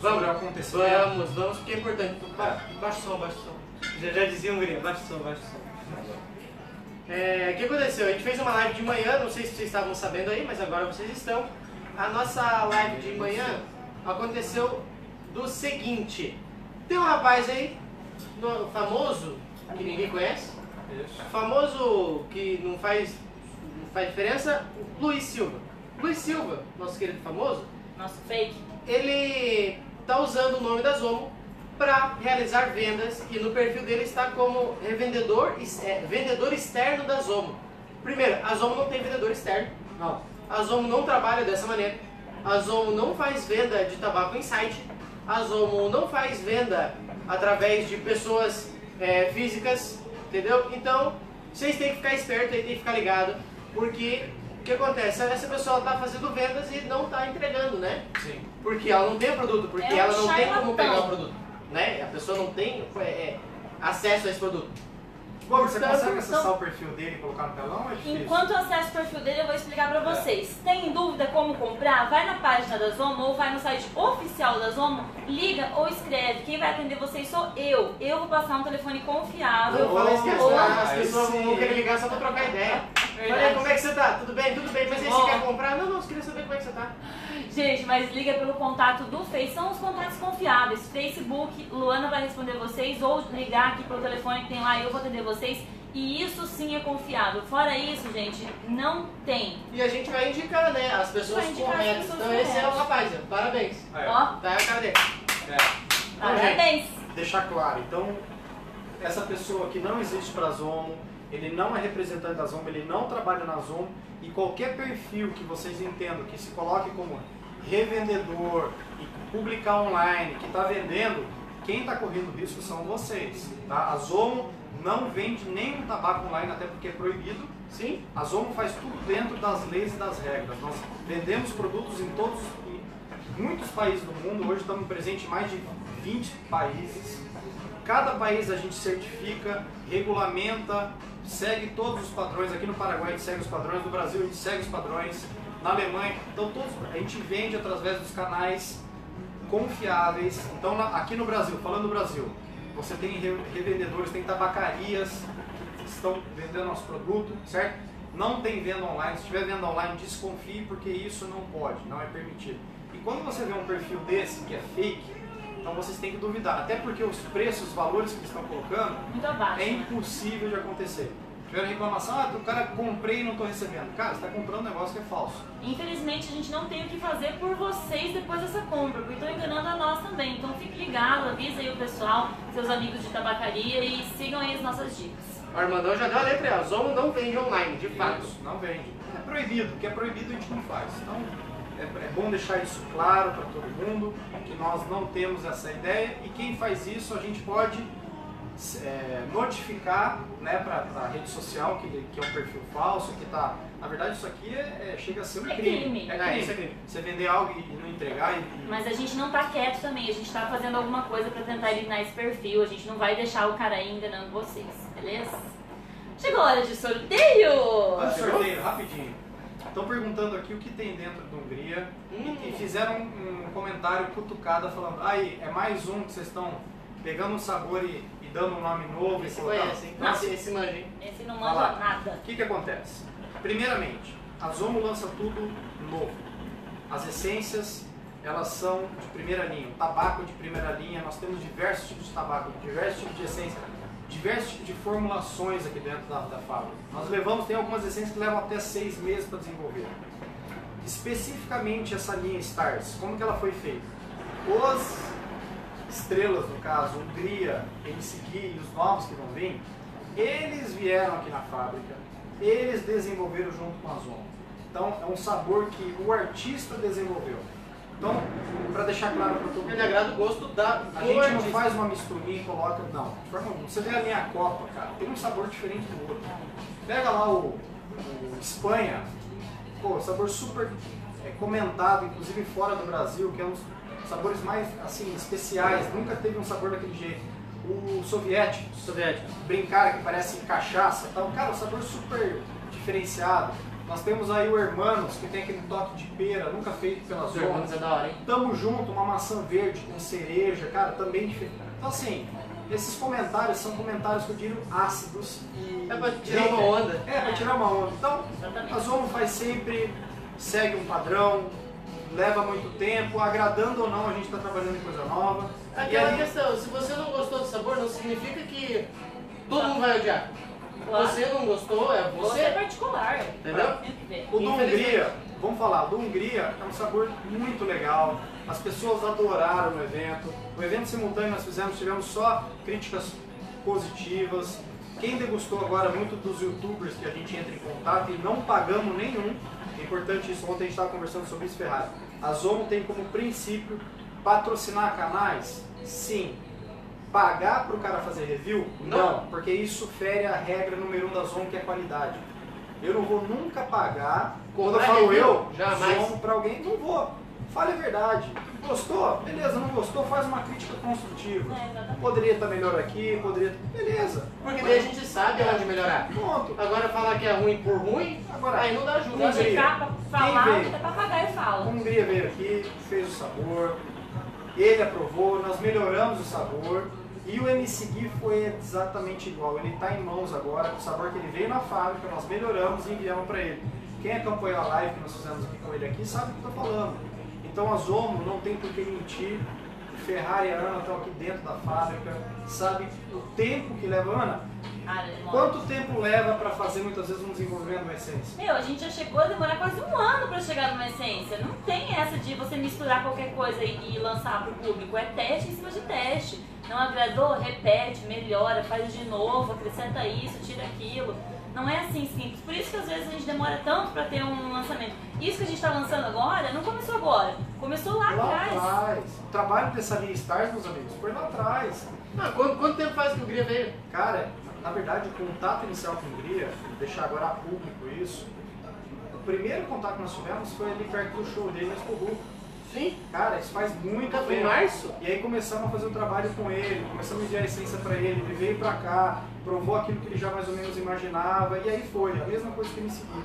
sobre o acontecimento. Vamos, vamos, porque é importante. Ba- Baixa o som, baixa o som. Já, já dizia um baixa o som, baixa o som. É, o que aconteceu? A gente fez uma live de manhã, não sei se vocês estavam sabendo aí, mas agora vocês estão. A nossa live de manhã aconteceu do seguinte. Tem um rapaz aí, no- famoso, que ninguém conhece, famoso que não faz, não faz diferença, Luiz Silva. Luiz Silva, nosso querido famoso, Nosso fake. ele está usando o nome da Zomo para realizar vendas e no perfil dele está como revendedor, é, vendedor externo da Zomo. Primeiro, a Zomo não tem vendedor externo. Não. A Zomo não trabalha dessa maneira. A Zomo não faz venda de tabaco em site. A Zomo não faz venda através de pessoas é, físicas, entendeu? Então, vocês têm que ficar espertos aí, têm que ficar ligado, porque o que acontece? Essa pessoa está fazendo vendas e não está entregando, né? Sim. Porque ela não tem o produto, porque É um ela não tem como charlatão. pegar o produto, né? A pessoa não tem é, é, acesso a esse produto. Bom, você Portanto, consegue acessar então- o perfil dele e colocar no telão ou é difícil? Enquanto eu acesso o perfil dele, eu vou explicar pra vocês. Tem dúvida como comprar? Vai na página da Zomo ou vai no site oficial da Zomo, liga ou escreve. Quem vai atender vocês sou eu. Eu vou passar um telefone confiável. Eu falei que as, Ou- as pessoas vão querer ligar só pra trocar ideia. Verdade. Falei, como é que você tá? Tudo bem? Tudo bem, mas aí você quer comprar? Não, não, você queria saber como é que você tá. Gente, mas liga pelo contato do Face, são os contatos confiáveis. Facebook, Luana vai responder vocês, ou ligar aqui pelo telefone que tem lá e eu vou atender vocês. E isso sim é confiável. Fora isso, gente, não tem. E a gente vai indicar, né, as pessoas corretas. Então esse é o rapaz, ó. parabéns. Ó, Tá aí a cara dele. é. parabéns. Deixar claro, então, essa pessoa que não existe para a Zomo, ele não é representante da Zomo, ele não trabalha na Zomo, e qualquer perfil que vocês entendam que se coloque como revendedor e publicar online, que está vendendo, quem está correndo risco são vocês. Tá? A Zomo não vende nenhum tabaco online, até porque é proibido. Sim? A Zomo faz tudo dentro das leis e das regras. Nós vendemos produtos em todos, em muitos países do mundo. Hoje estamos presentes em mais de 20 países. Cada país a gente certifica, regulamenta, segue todos os padrões. Aqui no Paraguai a gente segue os padrões, no Brasil a gente segue os padrões, na Alemanha. Então todos, a gente vende através dos canais confiáveis. Então aqui no Brasil, falando do Brasil, você tem re- revendedores, tem tabacarias que estão vendendo nosso produto, certo? Não tem venda online. Se tiver venda online, desconfie porque isso não pode, não é permitido. E quando você vê um perfil desse que é fake, então vocês têm que duvidar. Até porque os preços, os valores que eles estão colocando, Muito abaixo. é né? impossível de acontecer. Tiveram reclamação, ah, o cara comprei e não estou recebendo. Cara, você está comprando um negócio que é falso. Infelizmente, a gente não tem o que fazer por vocês depois dessa compra, porque estão enganando a nós também. Então fique ligado, avisa aí o pessoal, seus amigos de tabacaria e sigam aí as nossas dicas. O Armandão já deu a letra ó. Zomo não vende online, de fato. Isso, não vende. É proibido, o que é proibido a gente não faz. Então é, é bom deixar isso claro para todo mundo, que nós não temos essa ideia e quem faz isso a gente pode é, notificar né, para a rede social que, que é um perfil falso, que tá. Na verdade isso aqui é, é- chega a ser um É crime. crime. É É, crime. isso é crime. Você vender algo e não entregar e. Mas a gente não tá quieto também, a gente tá fazendo alguma coisa pra tentar eliminar esse perfil, a gente não vai deixar o cara aí enganando vocês, beleza? Chegou a hora de sorteio! Ah, sorteio, rapidinho. Estão perguntando aqui o que tem dentro da Hungria Hum. e fizeram um, um comentário cutucada falando, aí, é mais um que vocês estão pegando um sabor e, e dando um nome novo e Esse colocando. conhece, hein? Não. Esse, esse manja, hein? Esse não manja nada. O que, que acontece? Primeiramente, a Zomo lança tudo novo. As essências, elas são de primeira linha. O tabaco de primeira linha, nós temos diversos tipos de tabaco, diversos tipos de essência. Diversos tipos de formulações aqui dentro da, da fábrica. Nós levamos, tem algumas essências que levam até seis meses para desenvolver. Especificamente essa linha Stars, como que ela foi feita? Os estrelas, no caso, Hungria, MCG e os novos que vão vir, eles vieram aqui na fábrica, eles desenvolveram junto com a Zona. Então é um sabor que o artista desenvolveu. Então, para deixar claro para todo mundo. Ele agrada o gosto da A do gente não artista. faz uma misturinha e coloca. Não, de forma alguma. Você vê a linha Copa, cara, tem um sabor diferente do outro. Pega lá o, o Espanha, pô, sabor super é, comentado, inclusive fora do Brasil, que é um dos sabores mais assim, especiais, nunca teve um sabor daquele jeito. O soviético, Soviético. brincar que parece cachaça e tal, cara, um sabor super diferenciado. Nós temos aí o Hermanos, que tem aquele toque de pera, nunca feito pela Os irmãos é da hora, hein? Tamo junto, uma maçã verde com cereja, cara, também diferente. Então assim, esses comentários são comentários que eu digo ácidos e. É pra tirar uma onda. É, pra tirar uma onda. Então, Exatamente. a Zomo faz sempre, segue um padrão, leva muito tempo, agradando ou não, a gente está trabalhando em coisa nova. E Aquela ali- questão, se você não gostou do sabor, não significa que todo mundo vai odiar. Claro. Você não gostou, é Você é você. particular. Entendeu? Tem que ver. O do. Hungria, vamos falar, do Hungria é um sabor muito legal. As pessoas adoraram o evento. O evento simultâneo nós fizemos, tivemos só críticas positivas. Quem degustou agora, muito dos youtubers que a gente entra em contato e não pagamos nenhum. É importante isso, ontem a gente estava conversando sobre isso, Ferrari. A Zomo tem como princípio patrocinar canais? Sim. Pagar para o cara fazer review? Não. porque isso fere a regra número um da Zomo, que é qualidade. Eu não vou nunca pagar, quando eu falo review? eu, Jamais. Zomo para alguém, não vou. Fale a verdade. Gostou? Beleza, não gostou? Faz uma crítica construtiva. É. Poderia estar melhor aqui, poderia. Beleza. Porque daí a gente sabe onde melhorar. Pronto. Agora falar que é ruim por ruim, Agora, aí não dá ajuda. Hungria. Pra falar, Quem veio? até papagaio A fala. Hungria veio aqui, fez o sabor, ele aprovou, nós melhoramos o sabor e o MC Gui foi exatamente igual. Ele está em mãos agora, o sabor que ele veio na fábrica, nós melhoramos e enviamos para ele. Quem acompanhou a live que nós fizemos aqui com ele aqui sabe o que eu estou falando. Então a Zomo não tem por que mentir. Ferrari e a Ana estão aqui dentro da fábrica, sabe o tempo que leva. Ana, Demora. quanto tempo leva para fazer muitas vezes um desenvolvimento de uma essência? Meu, a gente já chegou a demorar quase um ano pra chegar numa essência. Não tem essa de você misturar qualquer coisa e, e lançar pro público. É teste em cima de teste. Não agradou? Repete, melhora, faz de novo, acrescenta isso, tira aquilo. Não é assim simples. Por isso que às vezes a gente demora tanto pra ter um lançamento. Isso que a gente tá lançando agora não começou agora. Começou lá, Lá atrás. atrás. O trabalho dessa linha Stars, meus amigos, foi lá atrás. Ah, quanto, quanto tempo faz que o Gria veio? Cara, na verdade, o contato inicial com a Hungria, vou deixar agora a público isso, o primeiro contato que nós tivemos foi ali perto do show dele na Expo Ru. Sim. Cara, isso faz muito Nunca foi em tempo. março? E aí começamos a fazer o trabalho com ele, começamos a enviar a essência pra ele, ele veio pra cá, provou aquilo que ele já mais ou menos imaginava, e aí foi, a mesma coisa que ele seguiu.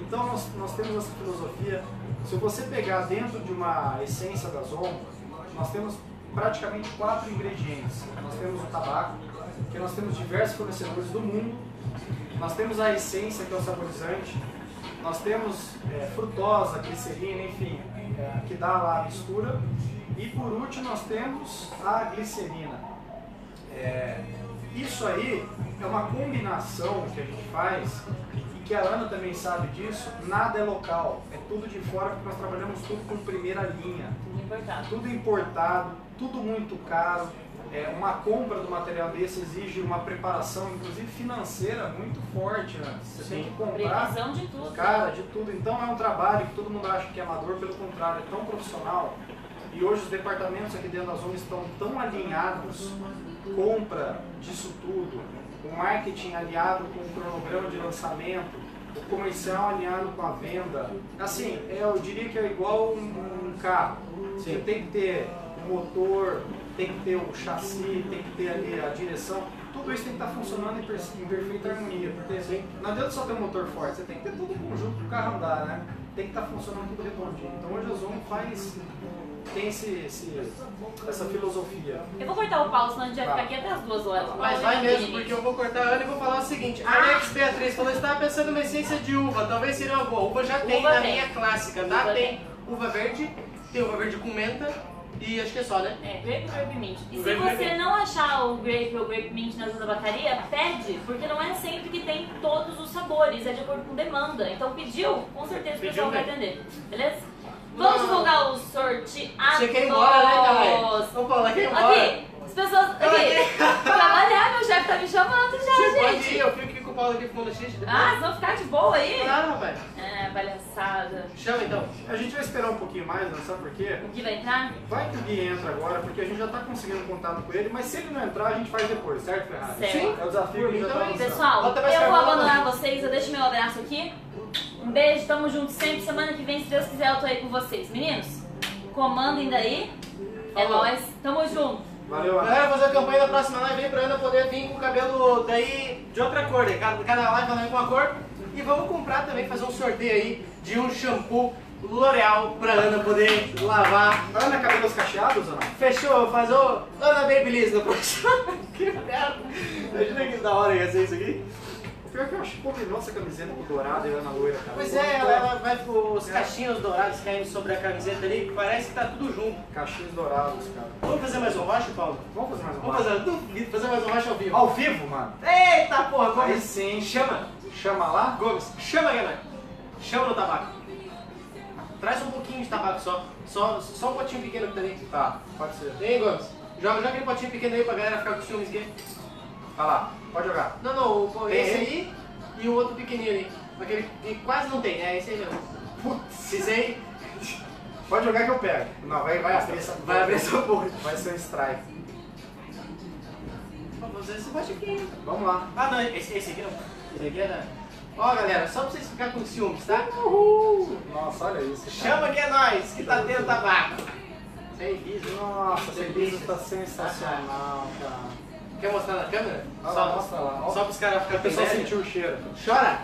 Então nós, nós temos essa filosofia, se você pegar dentro de uma essência da Zomo, nós temos praticamente quatro ingredientes. Nós temos o tabaco, que nós temos diversos fornecedores do mundo, nós temos a essência, que é o saborizante, nós temos é, frutosa, glicerina, enfim, é, que dá lá a mistura. E por último nós temos a glicerina. É, isso aí é uma combinação que a gente faz e que a Ana também sabe disso. Nada é local, é tudo de fora porque nós trabalhamos tudo com primeira linha Tudo importado. tudo importado, tudo muito caro. É, uma compra do material desse exige uma preparação, inclusive financeira, muito forte antes. Você tem que comprar, Previsão de tudo. cara, de tudo. Então é um trabalho que todo mundo acha que é amador, pelo contrário, é tão profissional. E hoje os departamentos aqui dentro da zona estão tão alinhados, compra disso tudo, o marketing alinhado com o cronograma de lançamento, o comercial alinhado com a venda. Assim, é, eu diria que é igual um, um carro. Você tem que ter motor, tem que ter o chassi, tem que ter ali a direção. Tudo isso tem que estar funcionando em, per- em perfeita harmonia. Porque não adianta só ter um motor forte, você tem que ter todo o conjunto para o carro andar, né? Tem que estar funcionando tudo redondinho. Então hoje a Zoom faz, tem esse, esse- essa filosofia. Eu vou cortar o Paulo, senão a gente vai ficar aqui até as duas horas. Mas vai mesmo, porque eu vou cortar a Ana e vou falar o seguinte. A Alex Beatriz falou que estava pensando numa essência de uva, talvez seria uma boa. Uva já tem Uva na tem. linha clássica, tá? Uva tem tem. uva verde, tem uva verde com menta E acho que é só, né? É, grape ou grape mint. E se Grape, você grape. não achar o grape ou grape mint na sua tabacaria, pede, porque não é sempre que tem todos os sabores, é de acordo com demanda. Então pediu, com certeza o pessoal vai atender. Beleza? Vamos Não. divulgar os sorteados. Você quer ir embora, né? Ô, Paulo, quer ir embora? Aqui, as pessoas. Aqui, trabalhar, meu chefe tá me chamando já, Você gente. pode ir, eu fico o Paulo aqui fumando xixi depois. Ah, vocês vão ficar de boa aí? Claro, rapaz. É, palhaçada. Chama então. A gente vai esperar um pouquinho mais, né? sabe por quê? O Gui vai entrar? Vai que o Gui entra agora, porque a gente já tá conseguindo contato com ele, mas se ele não entrar, a gente faz depois, certo, Ferrari? Certo. Sim. É o desafio tá também. lançando. Pessoal, eu vou abandonar vocês, eu deixo meu abraço aqui. Um beijo, tamo junto sempre. Semana que vem, se Deus quiser, eu tô aí com vocês. Meninos, comandem daí. É Falou. nóis, tamo junto. Valeu, Ana. Galera, fazer a campanha da próxima live aí pra Ana poder vir com o cabelo daí de outra cor, né? Cada, cada live ela vem com uma cor. E vamos comprar também, fazer um sorteio aí de um shampoo L'Oreal pra Ana poder lavar. Ana, cabelos cacheados ou não? Fechou, fazer o Ana Babyliss no próximo. que merda. Imagina que da hora ia ser isso aqui. O pior é que eu acho que combinou essa camiseta com dourada e Ana loira, cara. Pois é, ela, ela vai com os cachinhos dourados caindo sobre a camiseta ali, que parece que tá tudo junto. Cachinhos dourados, cara. Vamos fazer mais um rocha, Paulo? Vamos fazer mais um Vamos rocha? fazer, duvido fazer mais um rocha ao vivo. Ao vivo, mano? Eita porra, Aí Gomes. sim. Chama, Chama lá. Gomes, chama, galera. Chama no tabaco. Traz um pouquinho de tabaco só. Só, só um potinho pequeno que tá. Tá, pode ser. Ei, Gomes, joga, joga aquele potinho pequeno aí pra galera ficar com ciúmes aqui. Vai lá, pode jogar. Não, não, o- esse aí e o outro pequenininho ali. Aquele que quase não tem, é esse aí mesmo. Putz, esse aí Pode jogar que eu pego. Não, vai, vai abrir essa vai abrir essa porra. Vai ser um strike. Vamos fazer esse potinho. Vamos lá. Ah, não, esse, esse aqui não. Esse aqui é da... Ó, galera, só pra vocês ficarem com ciúmes, tá? Nossa, olha isso. cara. Chama que é nós, que tá tendo tabaco. Isso aí, Visa. Nossa, esse vídeo tá sensacional, cara. Quer mostrar na câmera? Olha lá, mostra lá. Ó. Só pros caras A ficarem pessoa com sentiu o cheiro. Chora!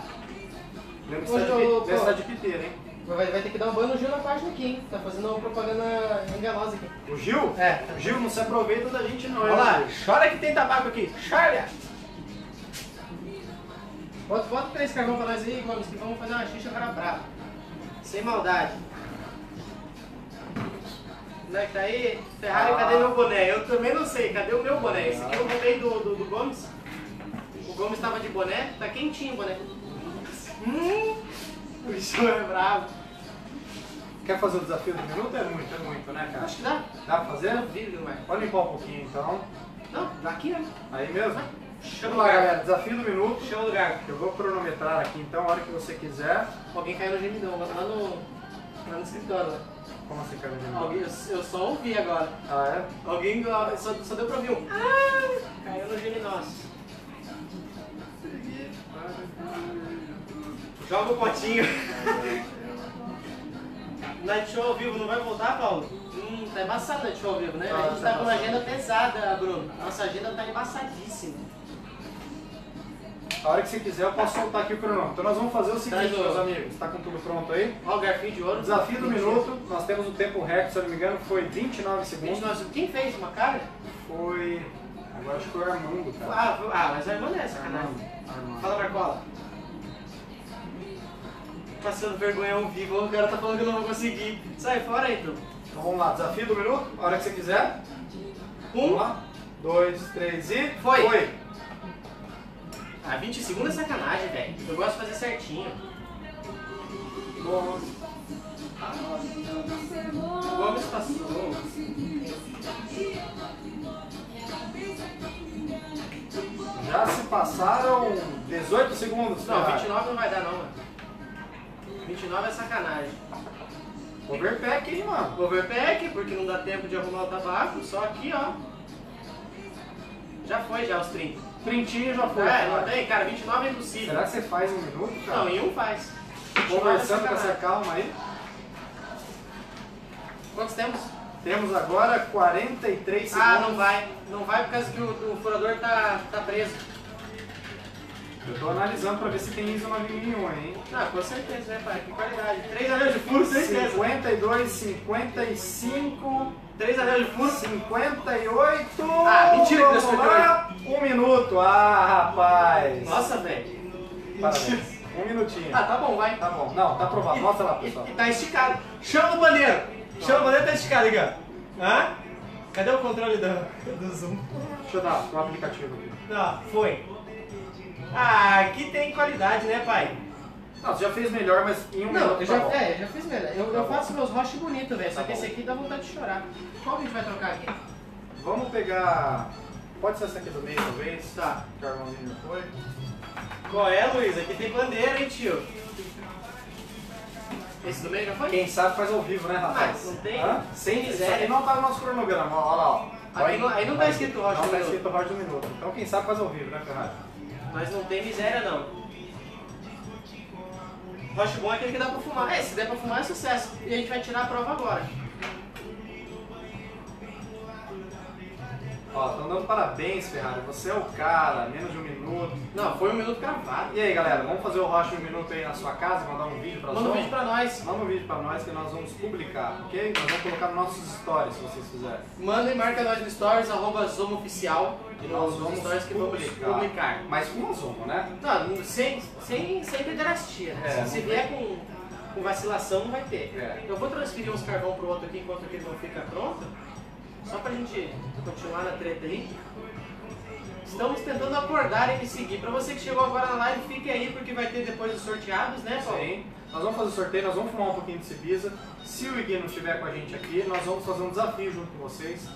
Lembra que tá ô, de, piteira, hein? Vai, vai ter que dar um banho no Gil na página aqui, hein? Tá fazendo uma propaganda enganosa aqui. O Gil? É. O Gil não se aproveita da gente, não. Olha é, lá, chora que tem tabaco aqui. Chora! Bota, bota três carvão pra nós aí, Gomes, que vamos fazer uma xixa cara brava. Sem maldade. Como é que tá aí? Ferrari, Ah. cadê meu boné? Eu também não sei, cadê o meu boné? Esse aqui eu roubei do, do, do Gomes. O Gomes tava de boné, tá quentinho o boné. Hum, o bicho é bravo. Quer fazer o desafio do minuto? É muito, é muito, né, cara? Acho que dá. Dá pra fazer? É? Pode limpar um pouquinho, então. Não, daqui, né? Aí mesmo? Vamos lá, galera. Desafio do minuto. Chama o lugar. Eu vou cronometrar aqui, então, a hora que você quiser. Alguém caiu no gemidão, lá no, lá no escritório. Lá. Como assim, cara? de Alguém, eu, eu só ouvi agora. Ah, é? Alguém ó, só, só deu pra ouvir um. Ah, caiu no geminós. Joga o potinho. Night Show ao vivo não vai voltar, Paulo? Hum, tá embaçado o Night Show ao vivo, né? Tá, a gente tá tá com uma agenda pesada, Bruno. Nossa agenda tá embaçadíssima. A hora que você quiser, eu posso soltar aqui o cronômetro. Então, nós vamos fazer o seguinte, Traz o- meus amigos. Tá com tudo pronto aí? Ó, o garfinho de ouro. Desafio do minuto. Nós temos o tempo recorde, se eu não me engano, foi 29 segundos. 29. Quem fez uma cara? Foi. Agora acho que foi o Armando, cara. Ah, foi- ah mas a irmã é sacanagem. Armando. Fala, Marcola. Passando vergonha ao vivo, o cara tá falando que eu não vou conseguir. Sai fora aí, então. Então vamos lá, desafio do minuto, a hora que você quiser. Vamos Um. lá. Dois, três e. Foi. Foi. Ah, 20 segundos é sacanagem, velho. Eu gosto de fazer certinho. Bom, O Gomes passou. já se passaram 18 segundos. Não, Ferrari. 29 não vai dar, não, mano. 29 é sacanagem. Overpack, hein, mano? Overpack, porque não dá tempo de arrumar o tabaco. Só aqui, ó. Já foi, já, os 30. Trintinho já foi. É, não tem, cara. 29 é impossível. Será que você faz um minuto, cara? Não, em um faz. 29 Conversando com essa calma aí. Quantos temos? Temos agora 43 segundos. Ah, não vai. Não vai por causa que o, o furador tá, tá preso. Eu tô analisando pra ver se tem ISO 9001, hein? Ah, com certeza, né, pai? Que qualidade. Três anéis de furo, certeza. 52, 55, 3 anéis de furo. 58. Ah, mentira que deu. Um minuto. Ah, rapaz. Nossa, velho. Parabéns. Um minutinho. Ah, tá bom, vai. Tá bom. Não, tá aprovado. Mostra lá, E, pessoal. e tá esticado. Chama o bandeiro. Chama o bandeiro, tá esticado aqui, ó. Hã? Cadê o controle do, do Zoom? Deixa eu dar o aplicativo aqui. Ó, foi. Ah, aqui tem qualidade, né, pai? Não, você já fez melhor, mas em um Não, minuto eu tá já, bom. é, eu já fiz melhor. Eu, Tá eu faço meus roches bonitos, velho. Só Tá que bom. esse aqui dá vontade de chorar. Qual que a gente vai trocar aqui? Vamos pegar... Pode ser essa aqui do meio, talvez? Tá. O carvãozinho já foi. Qual é, Luiz? Aqui tem bandeira, hein, tio? Esse do meio já foi? Quem sabe faz ao vivo, né, rapaz? Ah, não tem? Hã? Sem Tem Isso aqui não tá no nosso cronograma, olha lá, ó. Aqui não- aí não tá escrito Rocha Não tá escrito Rocha do Minuto. Então quem sabe faz ao vivo, né, Ferrari? Mas não tem miséria, não. Rocha bom é aquele que dá pra fumar. É, se der pra fumar é sucesso. E a gente vai tirar a prova agora. Ó, estão dando parabéns, Ferrari. Você é o cara, menos de um minuto. Não, foi um minuto cravado. E aí, galera, vamos fazer o Rocha um minuto aí na sua casa, mandar um vídeo pra Manda um vídeo pra nós. Manda um vídeo pra nós que nós vamos publicar, ok? Nós vamos colocar nos nossos stories, se vocês fizerem. Manda e marca nós no Stories, arroba Zomo Oficial. E Nós vamos Stories que vamos publicar. Mas com zoom, né? Não, sem, sem, sem pederastia? É, Se vier com, com vacilação, não vai ter. É. Eu vou transferir uns carvão pro outro aqui enquanto aquele não fica pronto. Só pra gente continuar na treta aí. Estamos tentando acordar e me seguir. Pra você que chegou agora na live, fique aí porque vai ter depois os sorteados, né, Paulo? Sim. Nós vamos fazer o sorteio, nós vamos fumar um pouquinho de Cibiza. Se o Gui não estiver com a gente aqui, nós vamos fazer um desafio junto com vocês.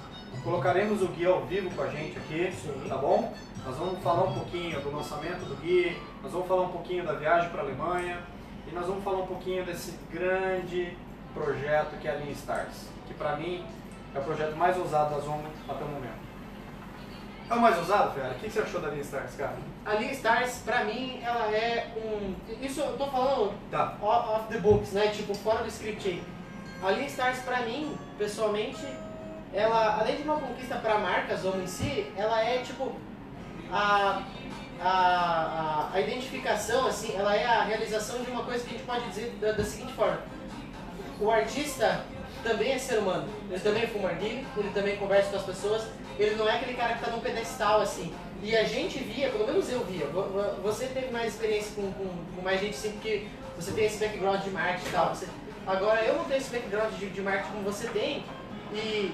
Colocaremos o Gui ao vivo com a gente aqui, Sim. tá bom? Nós vamos falar um pouquinho do lançamento do Gui, nós vamos falar um pouquinho da viagem para a Alemanha e nós vamos falar um pouquinho desse grande projeto que é a Lean Stars, que para mim é o projeto mais ousado da Zomo até o momento. É o mais ousado, Fera? O que você achou da Lean Stars, cara? A Lean Stars, pra mim, ela é um. Isso eu tô falando Tá. off the books, né? Tipo, fora do script aí. A Lean Stars, pra mim, pessoalmente, ela, além de uma conquista pra marca, Zomo em si, ela é tipo. A, a, a, a identificação, assim, ela é a realização de uma coisa que a gente pode dizer da, da seguinte forma: o artista também é ser humano. Ele também fuma arguilha, ele também conversa com as pessoas. Ele não é aquele cara que tá num pedestal assim. E a gente via, pelo menos eu via. vo- vo- Você teve mais experiência com, com, com mais gente assim, porque você tem esse background de marketing e tal. Você- agora eu não tenho esse background de, de marketing como você tem. E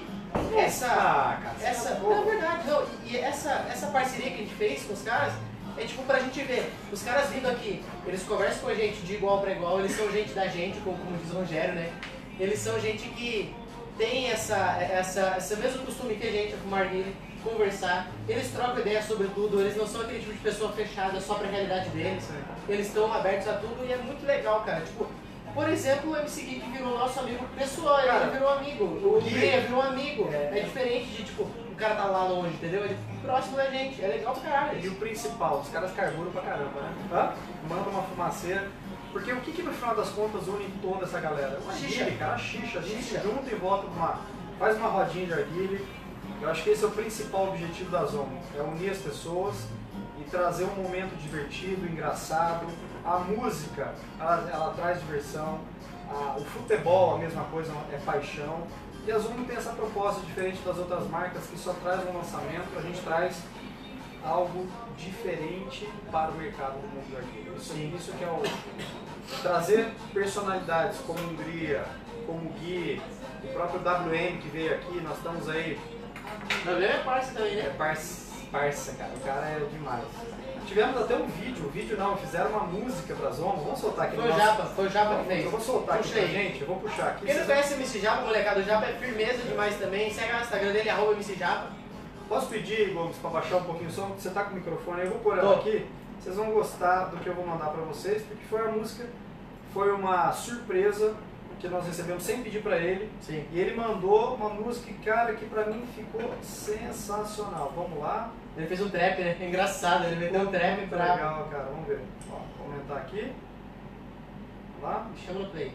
essa. Ah, cara, essa não, é louco. verdade, não. E essa, essa parceria que a gente fez com os caras é tipo pra gente ver. Os caras vindo aqui, eles conversam com a gente de igual pra igual, eles são gente da gente, como, como diz o Rogério, né? Eles são gente que tem essa, essa, esse mesmo costume que a gente, fumar narguilé, conversar. Eles trocam ideia sobre tudo, eles não são aquele tipo de pessoa fechada só pra realidade deles. Eles estão abertos a tudo e é muito legal, cara. Tipo, por exemplo, o MC que virou nosso amigo pessoal, Cara, ele virou amigo. O Gui- Brea virou amigo. É. É diferente de, tipo, o cara tá lá longe, entendeu? Ele é próximo da gente. É legal pra caralho. E o principal, os caras carburam pra caramba, né? Hã? Manda uma fumaceira. Porque o que, que no final das contas une toda essa galera? Uma Xixa. xixa, cara, xixa. A gente se junta e volta uma. Faz uma rodinha de arguilha. Eu acho que esse é o principal objetivo da Zomo. É unir as pessoas e trazer um momento divertido, engraçado. A música, ela, ela traz diversão. A- o futebol, a mesma coisa, é paixão. E a Zomo tem essa proposta diferente das outras marcas que só traz um lançamento, a gente traz algo diferente para o mercado do mundo do arquivo. Isso, isso que é o trazer personalidades como Hungria, como Gui, o próprio WM que veio aqui, nós estamos aí, Também é parça também, é né? parça, parça, cara, o cara é demais. Tivemos até um vídeo, um vídeo não, fizeram uma música pra Zoma, vamos soltar aqui Foi o nosso- Japa, foi o Japa que fez. Eu vou soltar aqui Puxa pra aí. gente, eu vou puxar aqui. Quem não conhece o MC Japa, molecada, o Japa é firmeza demais também. Segue no Instagram dele, arroba MC Japa. Posso pedir, Gomes, para baixar um pouquinho o som? Você tá com o microfone, eu vou pôr ela aqui. Vocês vão gostar do que eu vou mandar para vocês, porque foi a música, foi uma surpresa que nós recebemos sem pedir para ele. Sim. E ele mandou uma música, cara, que para mim ficou sensacional. Vamos lá. Ele fez um trap, né? É engraçado, ele meteu um trap pra. legal, cara. Vamos ver. Ó, vou aumentar aqui. Vamos lá. Chama no play.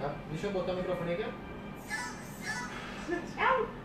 Tá? Deixa eu botar o microfone aqui. Ó. O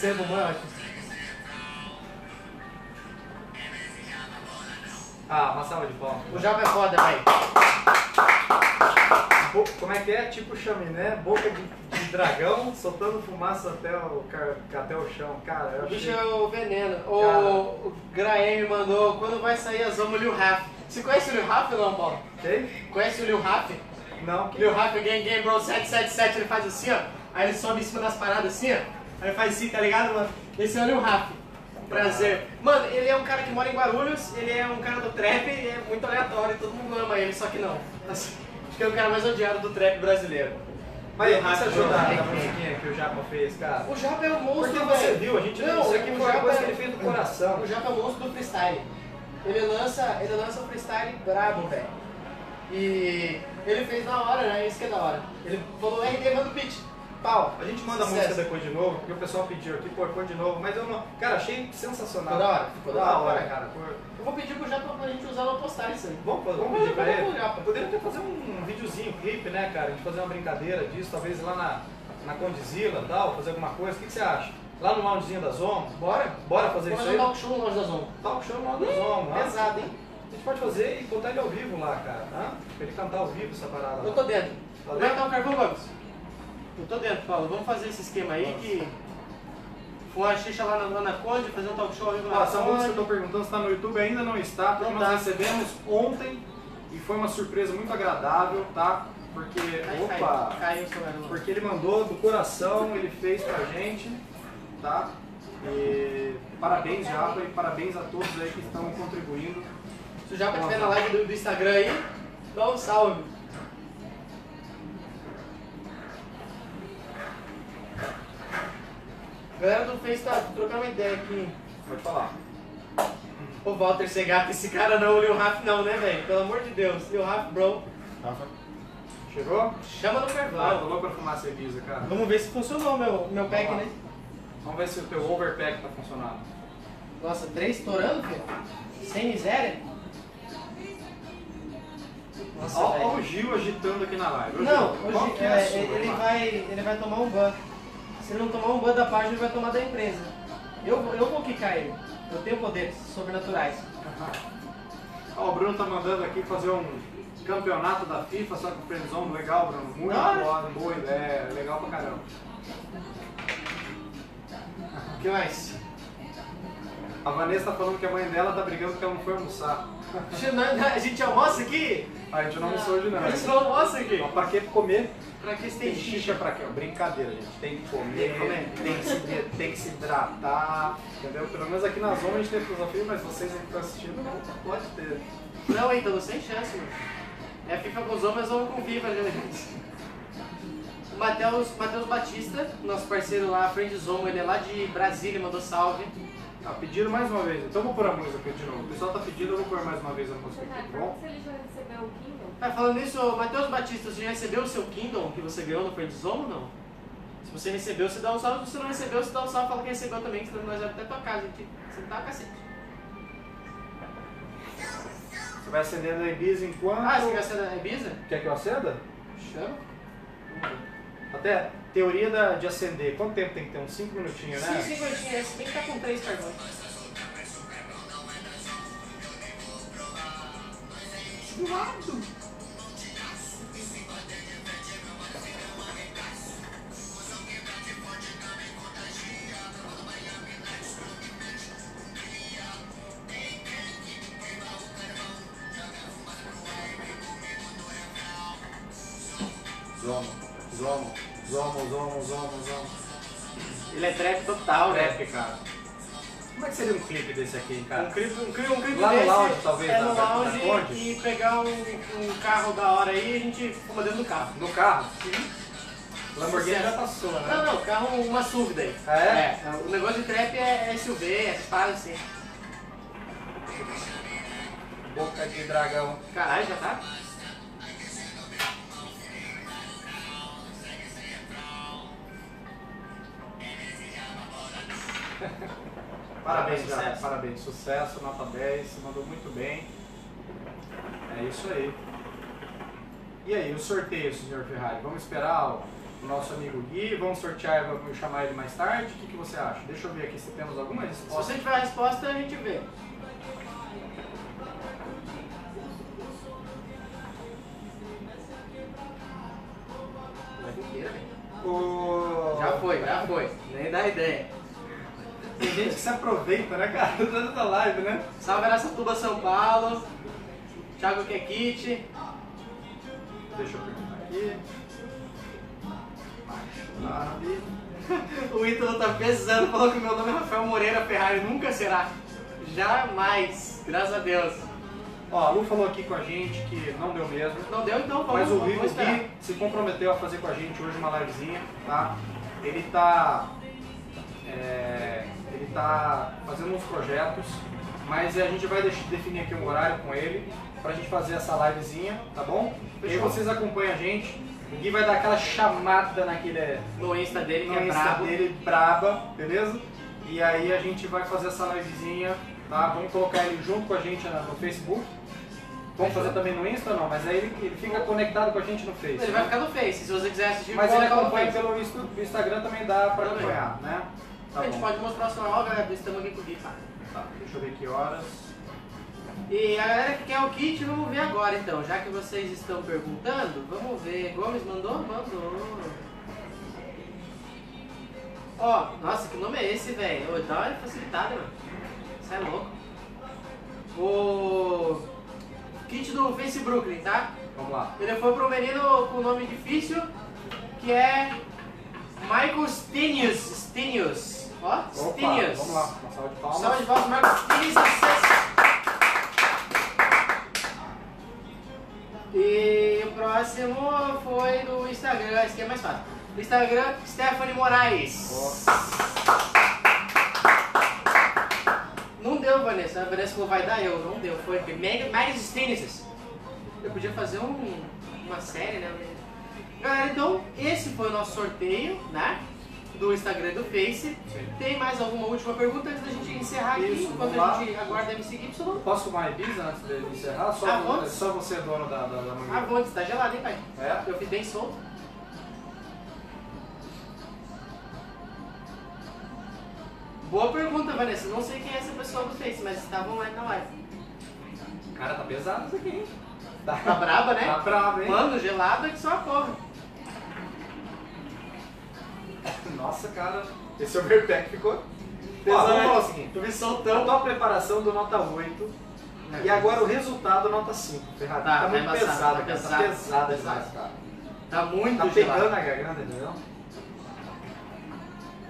Recebo, mano. Ah, uma salva de palmas. O Japa é foda, velho. Como é que é? Tipo chaminé, boca de, de dragão, soltando fumaça até o, até o chão. Cara, eu O achei... bicho é o veneno. O, o Graeme mandou quando vai sair a Zomo Lil Raf. Você conhece o Lil Raf, não, Paulo? Quem? Conhece o Lil Raf? Não. Lil Raf, Game Game Bro 777, ele faz assim, ó. Aí ele sobe em cima das paradas assim, ó. Aí faz assim, tá ligado, mano? Esse é o Lil Raf. Prazer. Mano, ele é um cara que mora em Guarulhos, ele é um cara do trap, é muito aleatório, todo mundo ama ele, só que não. Assim, acho que é o cara mais odiado do trap brasileiro. Mas o que você Raf, achou da, Bro. da musiquinha que o Japa fez, cara? O Japa é um monstro, Porque você viu, a gente Não, isso aqui o Japa é- que ele fez do coração. O Japa é o monstro do freestyle. Ele lança, ele lança um freestyle brabo, velho. E ele fez na hora, né? Isso que é da hora. Ele falou, RD, manda o pitch. Pau. A gente manda a Sucesso. música depois de novo, porque o pessoal pediu aqui, pô, põe de novo, mas eu não. Cara, achei sensacional. Ficou da hora, ficou da hora. cara. Eu vou pedir pro Japa pra gente usar na postagem isso aí. Vamos, vamos Vamos pedir pra ele? Poderia até fazer um videozinho, um clipe, né, cara? A gente fazer uma brincadeira disso, talvez lá na, na Condizila e tal, fazer alguma coisa. O que, que você acha? Lá no loungezinho da Zomo? Bora? Bora fazer Vamos isso aí? um talk show no Lounge da Zona. Talk show no lounge da Zomo, né? Pesado, hein? A gente pode fazer e botar ele ao vivo lá, cara. Tá? Pra ele cantar ao vivo essa parada. Eu tô dentro. Tá tá o carvão, Gomes? Eu tô dentro, Paulo. Vamos fazer esse esquema aí que... Fumar xixa lá na, lá na Conde, fazer um talk show ao vivo Ah, na essa música que eu tô perguntando se tá no YouTube ainda não está, porque Não nós tá. recebemos ontem e foi uma surpresa muito agradável, tá? Porque. Ai, opa! caiu, caiu. Porque ele mandou do coração, ele fez pra gente, tá? E parabéns, Japa, e parabéns a todos aí que estão contribuindo. Se o Japa estiver na live do, do Instagram aí, dá um salve. Galera do Face tá trocando uma ideia aqui. Pode falar. Ô Walter Segato, esse cara não, o Lil Raf não, né, velho? Pelo amor de Deus, Lil Raf, bro. Chegou? Chama no Ah, tô louco pra fumar cerveja, cara. Vamos ver se funcionou meu, meu pack, lá. né? Vamos ver se o teu overpack tá funcionando. Nossa, três estourando, filho? Sem miséria? Nossa, Olha o Gil agitando aqui na live. Ô, Não, Gil, hoje, qual que é é, a sua, ele, irmão? vai, ele vai tomar um ban. Se ele não tomar um ban da página, ele vai tomar da empresa. Eu, vou- eu vou quicar ele. Eu tenho poderes sobrenaturais. Ó, o Bruno tá mandando aqui fazer um campeonato da FIFA, só com o Friendzone, legal, Bruno. Muito Da hora. boa, boa ideia, legal pra caramba. O que mais? A Vanessa tá falando que a mãe dela tá brigando porque ela não foi almoçar. A gente almoça aqui? A gente não almoçou hoje não. A gente não almoça aqui. Mas pra que comer? Pra que você Tem xixa xixa? pra quê? Brincadeira, gente. Tem que comer, Tem que comer. tem que se, tem que se hidratar, entendeu? Pelo menos aqui na zona a gente tem filosofia, mas vocês aí que estão assistindo não pode ter. Não, então, sem chance, mano. É FIFA com os homens ou com FIFA, gente. O Matheus, Matheus Batista, nosso parceiro lá, Friend Zomo, ele é lá de Brasília, mandou salve. Tá, pediram mais uma vez. Então eu vou pôr a música aqui de novo. O pessoal tá pedindo, eu vou pôr mais uma vez a música aqui, tá bom? se ele já recebeu o Kindle? Ah, falando nisso, Matheus Batista, você já recebeu o seu Kindle que você ganhou no Friend Zomo ou não? Se você recebeu, você dá um salve. Se você não recebeu, você dá um salve fala que recebeu também, que senão nós vamos até tua casa aqui. Você tá cacete. Você vai acendendo a Ibiza enquanto... Ah, você quer ser da Ibiza? Quer que eu acenda? Chama. Até teoria da, de acender. Quanto tempo tem que ter? Uns 5 minutinhos, né? Sim, cinquentinha, esse tem que estar com três carvões. Zomo, zomo, zomo, zomo, zomo, zomo. Ele é trap total, né? Trap, cara. Como é que seria um clipe desse aqui, cara? Um clipe, um clipe, um clipe Lá no desse lounge, talvez, é da- no da- da lounge Conde? e pegar um, um carro da hora aí e a gente fuma dentro do carro. No carro? Lamborghini já passou, né? Não, não, carro, uma SUV daí. Ah, é? o negócio de crepe é SUV, é espaço assim. Boca de dragão. Caralho, já tá? Parabéns, Sucesso. Jara. Parabéns. Sucesso, nota 10. Você mandou muito bem. É isso aí. E aí, o sorteio, senhor Ferrari? Vamos esperar o nosso amigo Gui? Vamos sortear e vamos chamar ele mais tarde? O que, que você acha? Deixa eu ver aqui se temos alguma Se resposta. você tiver a resposta, a gente vê. O... Já foi, já foi. Nem dá ideia. Tem gente que se aproveita, né, cara? Da live, né? Salve Aracatuba, São Paulo. Thiago Kekit. Deixa eu perguntar aqui. O Ítalo tá pesando, falou que meu nome é Rafael Moreira Ferrari. Nunca será. Jamais. Graças a Deus. Ó, a Lu falou aqui com a gente que não deu mesmo. Não deu então, vamos, Mas o esperar. Gui se comprometeu a fazer com a gente hoje uma livezinha, tá? Ele tá. é, ele tá fazendo uns projetos, mas a gente vai definir aqui um horário com ele pra gente fazer essa livezinha, tá bom? E aí Fechou. vocês acompanham a gente. O Gui vai dar aquela chamada naquele No Insta dele, que no é Insta brabo. dele, braba, beleza? E aí a gente vai fazer essa livezinha, tá? Vamos colocar ele junto com a gente no Facebook. Vamos fazer também no Insta não, mas aí ele, ele fica conectado com a gente no Facebook. Ele vai ficar no Face, se você quiser assistir, Mas ele acompanha Face. pelo Insta- Instagram também dá pra Também. acompanhar, né? Tá a gente bom. pode mostrar o ó, galera, estamos aqui com o Gui, tá? Tá, deixa eu ver que horas. E a galera que quer o kit, vamos ver agora então. Já que vocês estão perguntando, vamos ver. Gomes mandou? Mandou. Ó, nossa, que nome é esse, velho? Dá uma facilitada, mano. Você é louco. O kit do Face Brooklyn, tá? Vamos lá. Ele foi pro menino com nome difícil, que é Michael Stenius. Stenius. Ó, Stenius. vamos lá, uma salva de palmas. Salve de palmas, Stenius, sucesso. E o próximo foi do Instagram, esse aqui é mais fácil. Do Instagram, Stephanie Moraes. Não deu, Vanessa. A Vanessa falou, vai dar eu. Não deu, foi. Megan Stenius. Eu podia fazer um- uma série, né? Galera, então esse foi o nosso sorteio, né? Do Instagram e do Face. Sim. Tem mais alguma última pergunta antes da gente encerrar aqui? Isso, enquanto vamos lá. a gente aguarda a MCY. Posso tomar a Ibiza antes de encerrar? Só, só você é dono da, da, da mangueira. Ah, Vontes, tá gelado, hein, pai? É? Eu fiz bem solto. Boa pergunta, Vanessa. Não sei quem é essa pessoa do Face, mas estava online na live. Cara, tá pesado isso aqui, hein? Tá, Tá braba, né? Tá bravo, hein? Mano, gelado é que só a porra. Nossa, cara, esse overpack ficou... Ó, vamos né? falar o seguinte. Eu vi A soltão. tua preparação do nota 8 e agora o resultado nota 5. Ferrari. Tá, tá muito pesado, tá pesado, Tá tá pesado pesado. demais, cara. Tá muito Tá gelado. pegando a garganta, entendeu?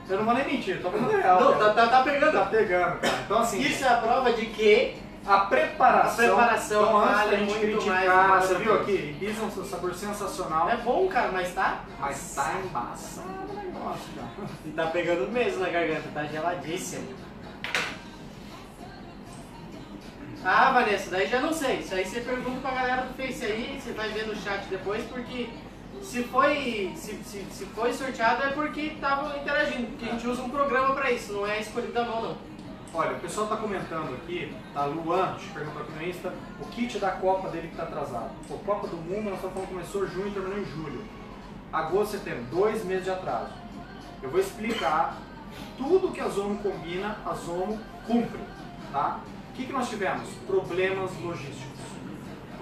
Eu não vou nem mentir, tô falando real. Não, tá, tá, tá pegando. Tá pegando, cara. Então assim, Isso é a prova de que a preparação. A preparação então, antes vale da gente mais criticar, que você viu aqui? Ibiza é um sabor sensacional. é bom, cara, mas tá. Mas tá embaçado o cara. E tá pegando mesmo na garganta, tá geladíssimo. Ah, Vanessa, daí já não sei. Isso aí você pergunta pra galera do Face aí, você vai ver no chat depois, porque se foi, se, se, se foi sorteado é porque estavam interagindo, porque a gente usa um programa pra isso, não é escolhido da mão, não. Olha, o pessoal tá comentando aqui, tá? Luan, te perguntou aqui no Insta, o kit da Copa dele que tá atrasado. Pô, Copa do Mundo, nós estamos falando começou junho e terminou em julho. Agosto, setembro, dois meses de atraso. Eu vou explicar tudo que a Zomo combina, a Zomo cumpre, tá? O que, que nós tivemos? Problemas logísticos.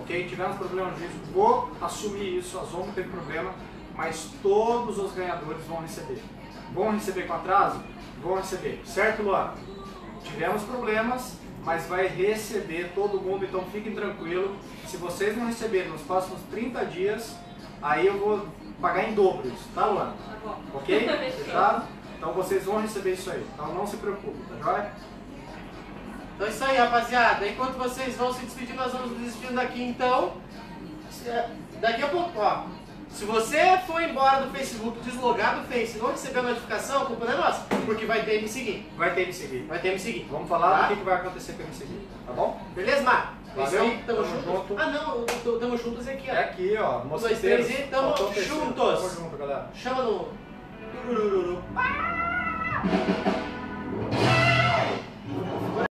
Ok? Tivemos problemas logísticos, vou assumir isso, a Zomo teve problema, mas todos os ganhadores vão receber. Vão receber com atraso? Vão receber. Certo, Luan? Tivemos problemas, mas vai receber todo mundo, então fiquem tranquilos. Se vocês não receberem nos próximos 30 dias, aí eu vou pagar em dobro isso, tá, Luan? Tá bom. Ok? Fechado? Então vocês vão receber isso aí, então não se preocupem, tá joia? Então é isso aí, rapaziada. Enquanto vocês vão se despedindo, nós vamos nos despedindo daqui então. Se- Daqui a pouco, ó. Se você for embora do Facebook, deslogar do Face, não receber a notificação, a culpa não é nossa, porque vai ter me seguir. Vai ter me seguir. Vai ter me seguir. Vamos falar Tá? do que, que vai acontecer com me seguir, tá bom? Beleza, Mar? Valeu? Sim, tamo, tamo junto. junto. Ah, não, o Tamo Juntos é aqui, ó. É aqui, ó. Um, dois, três e tamo juntos. Tamo junto, galera. Chama no... Ah!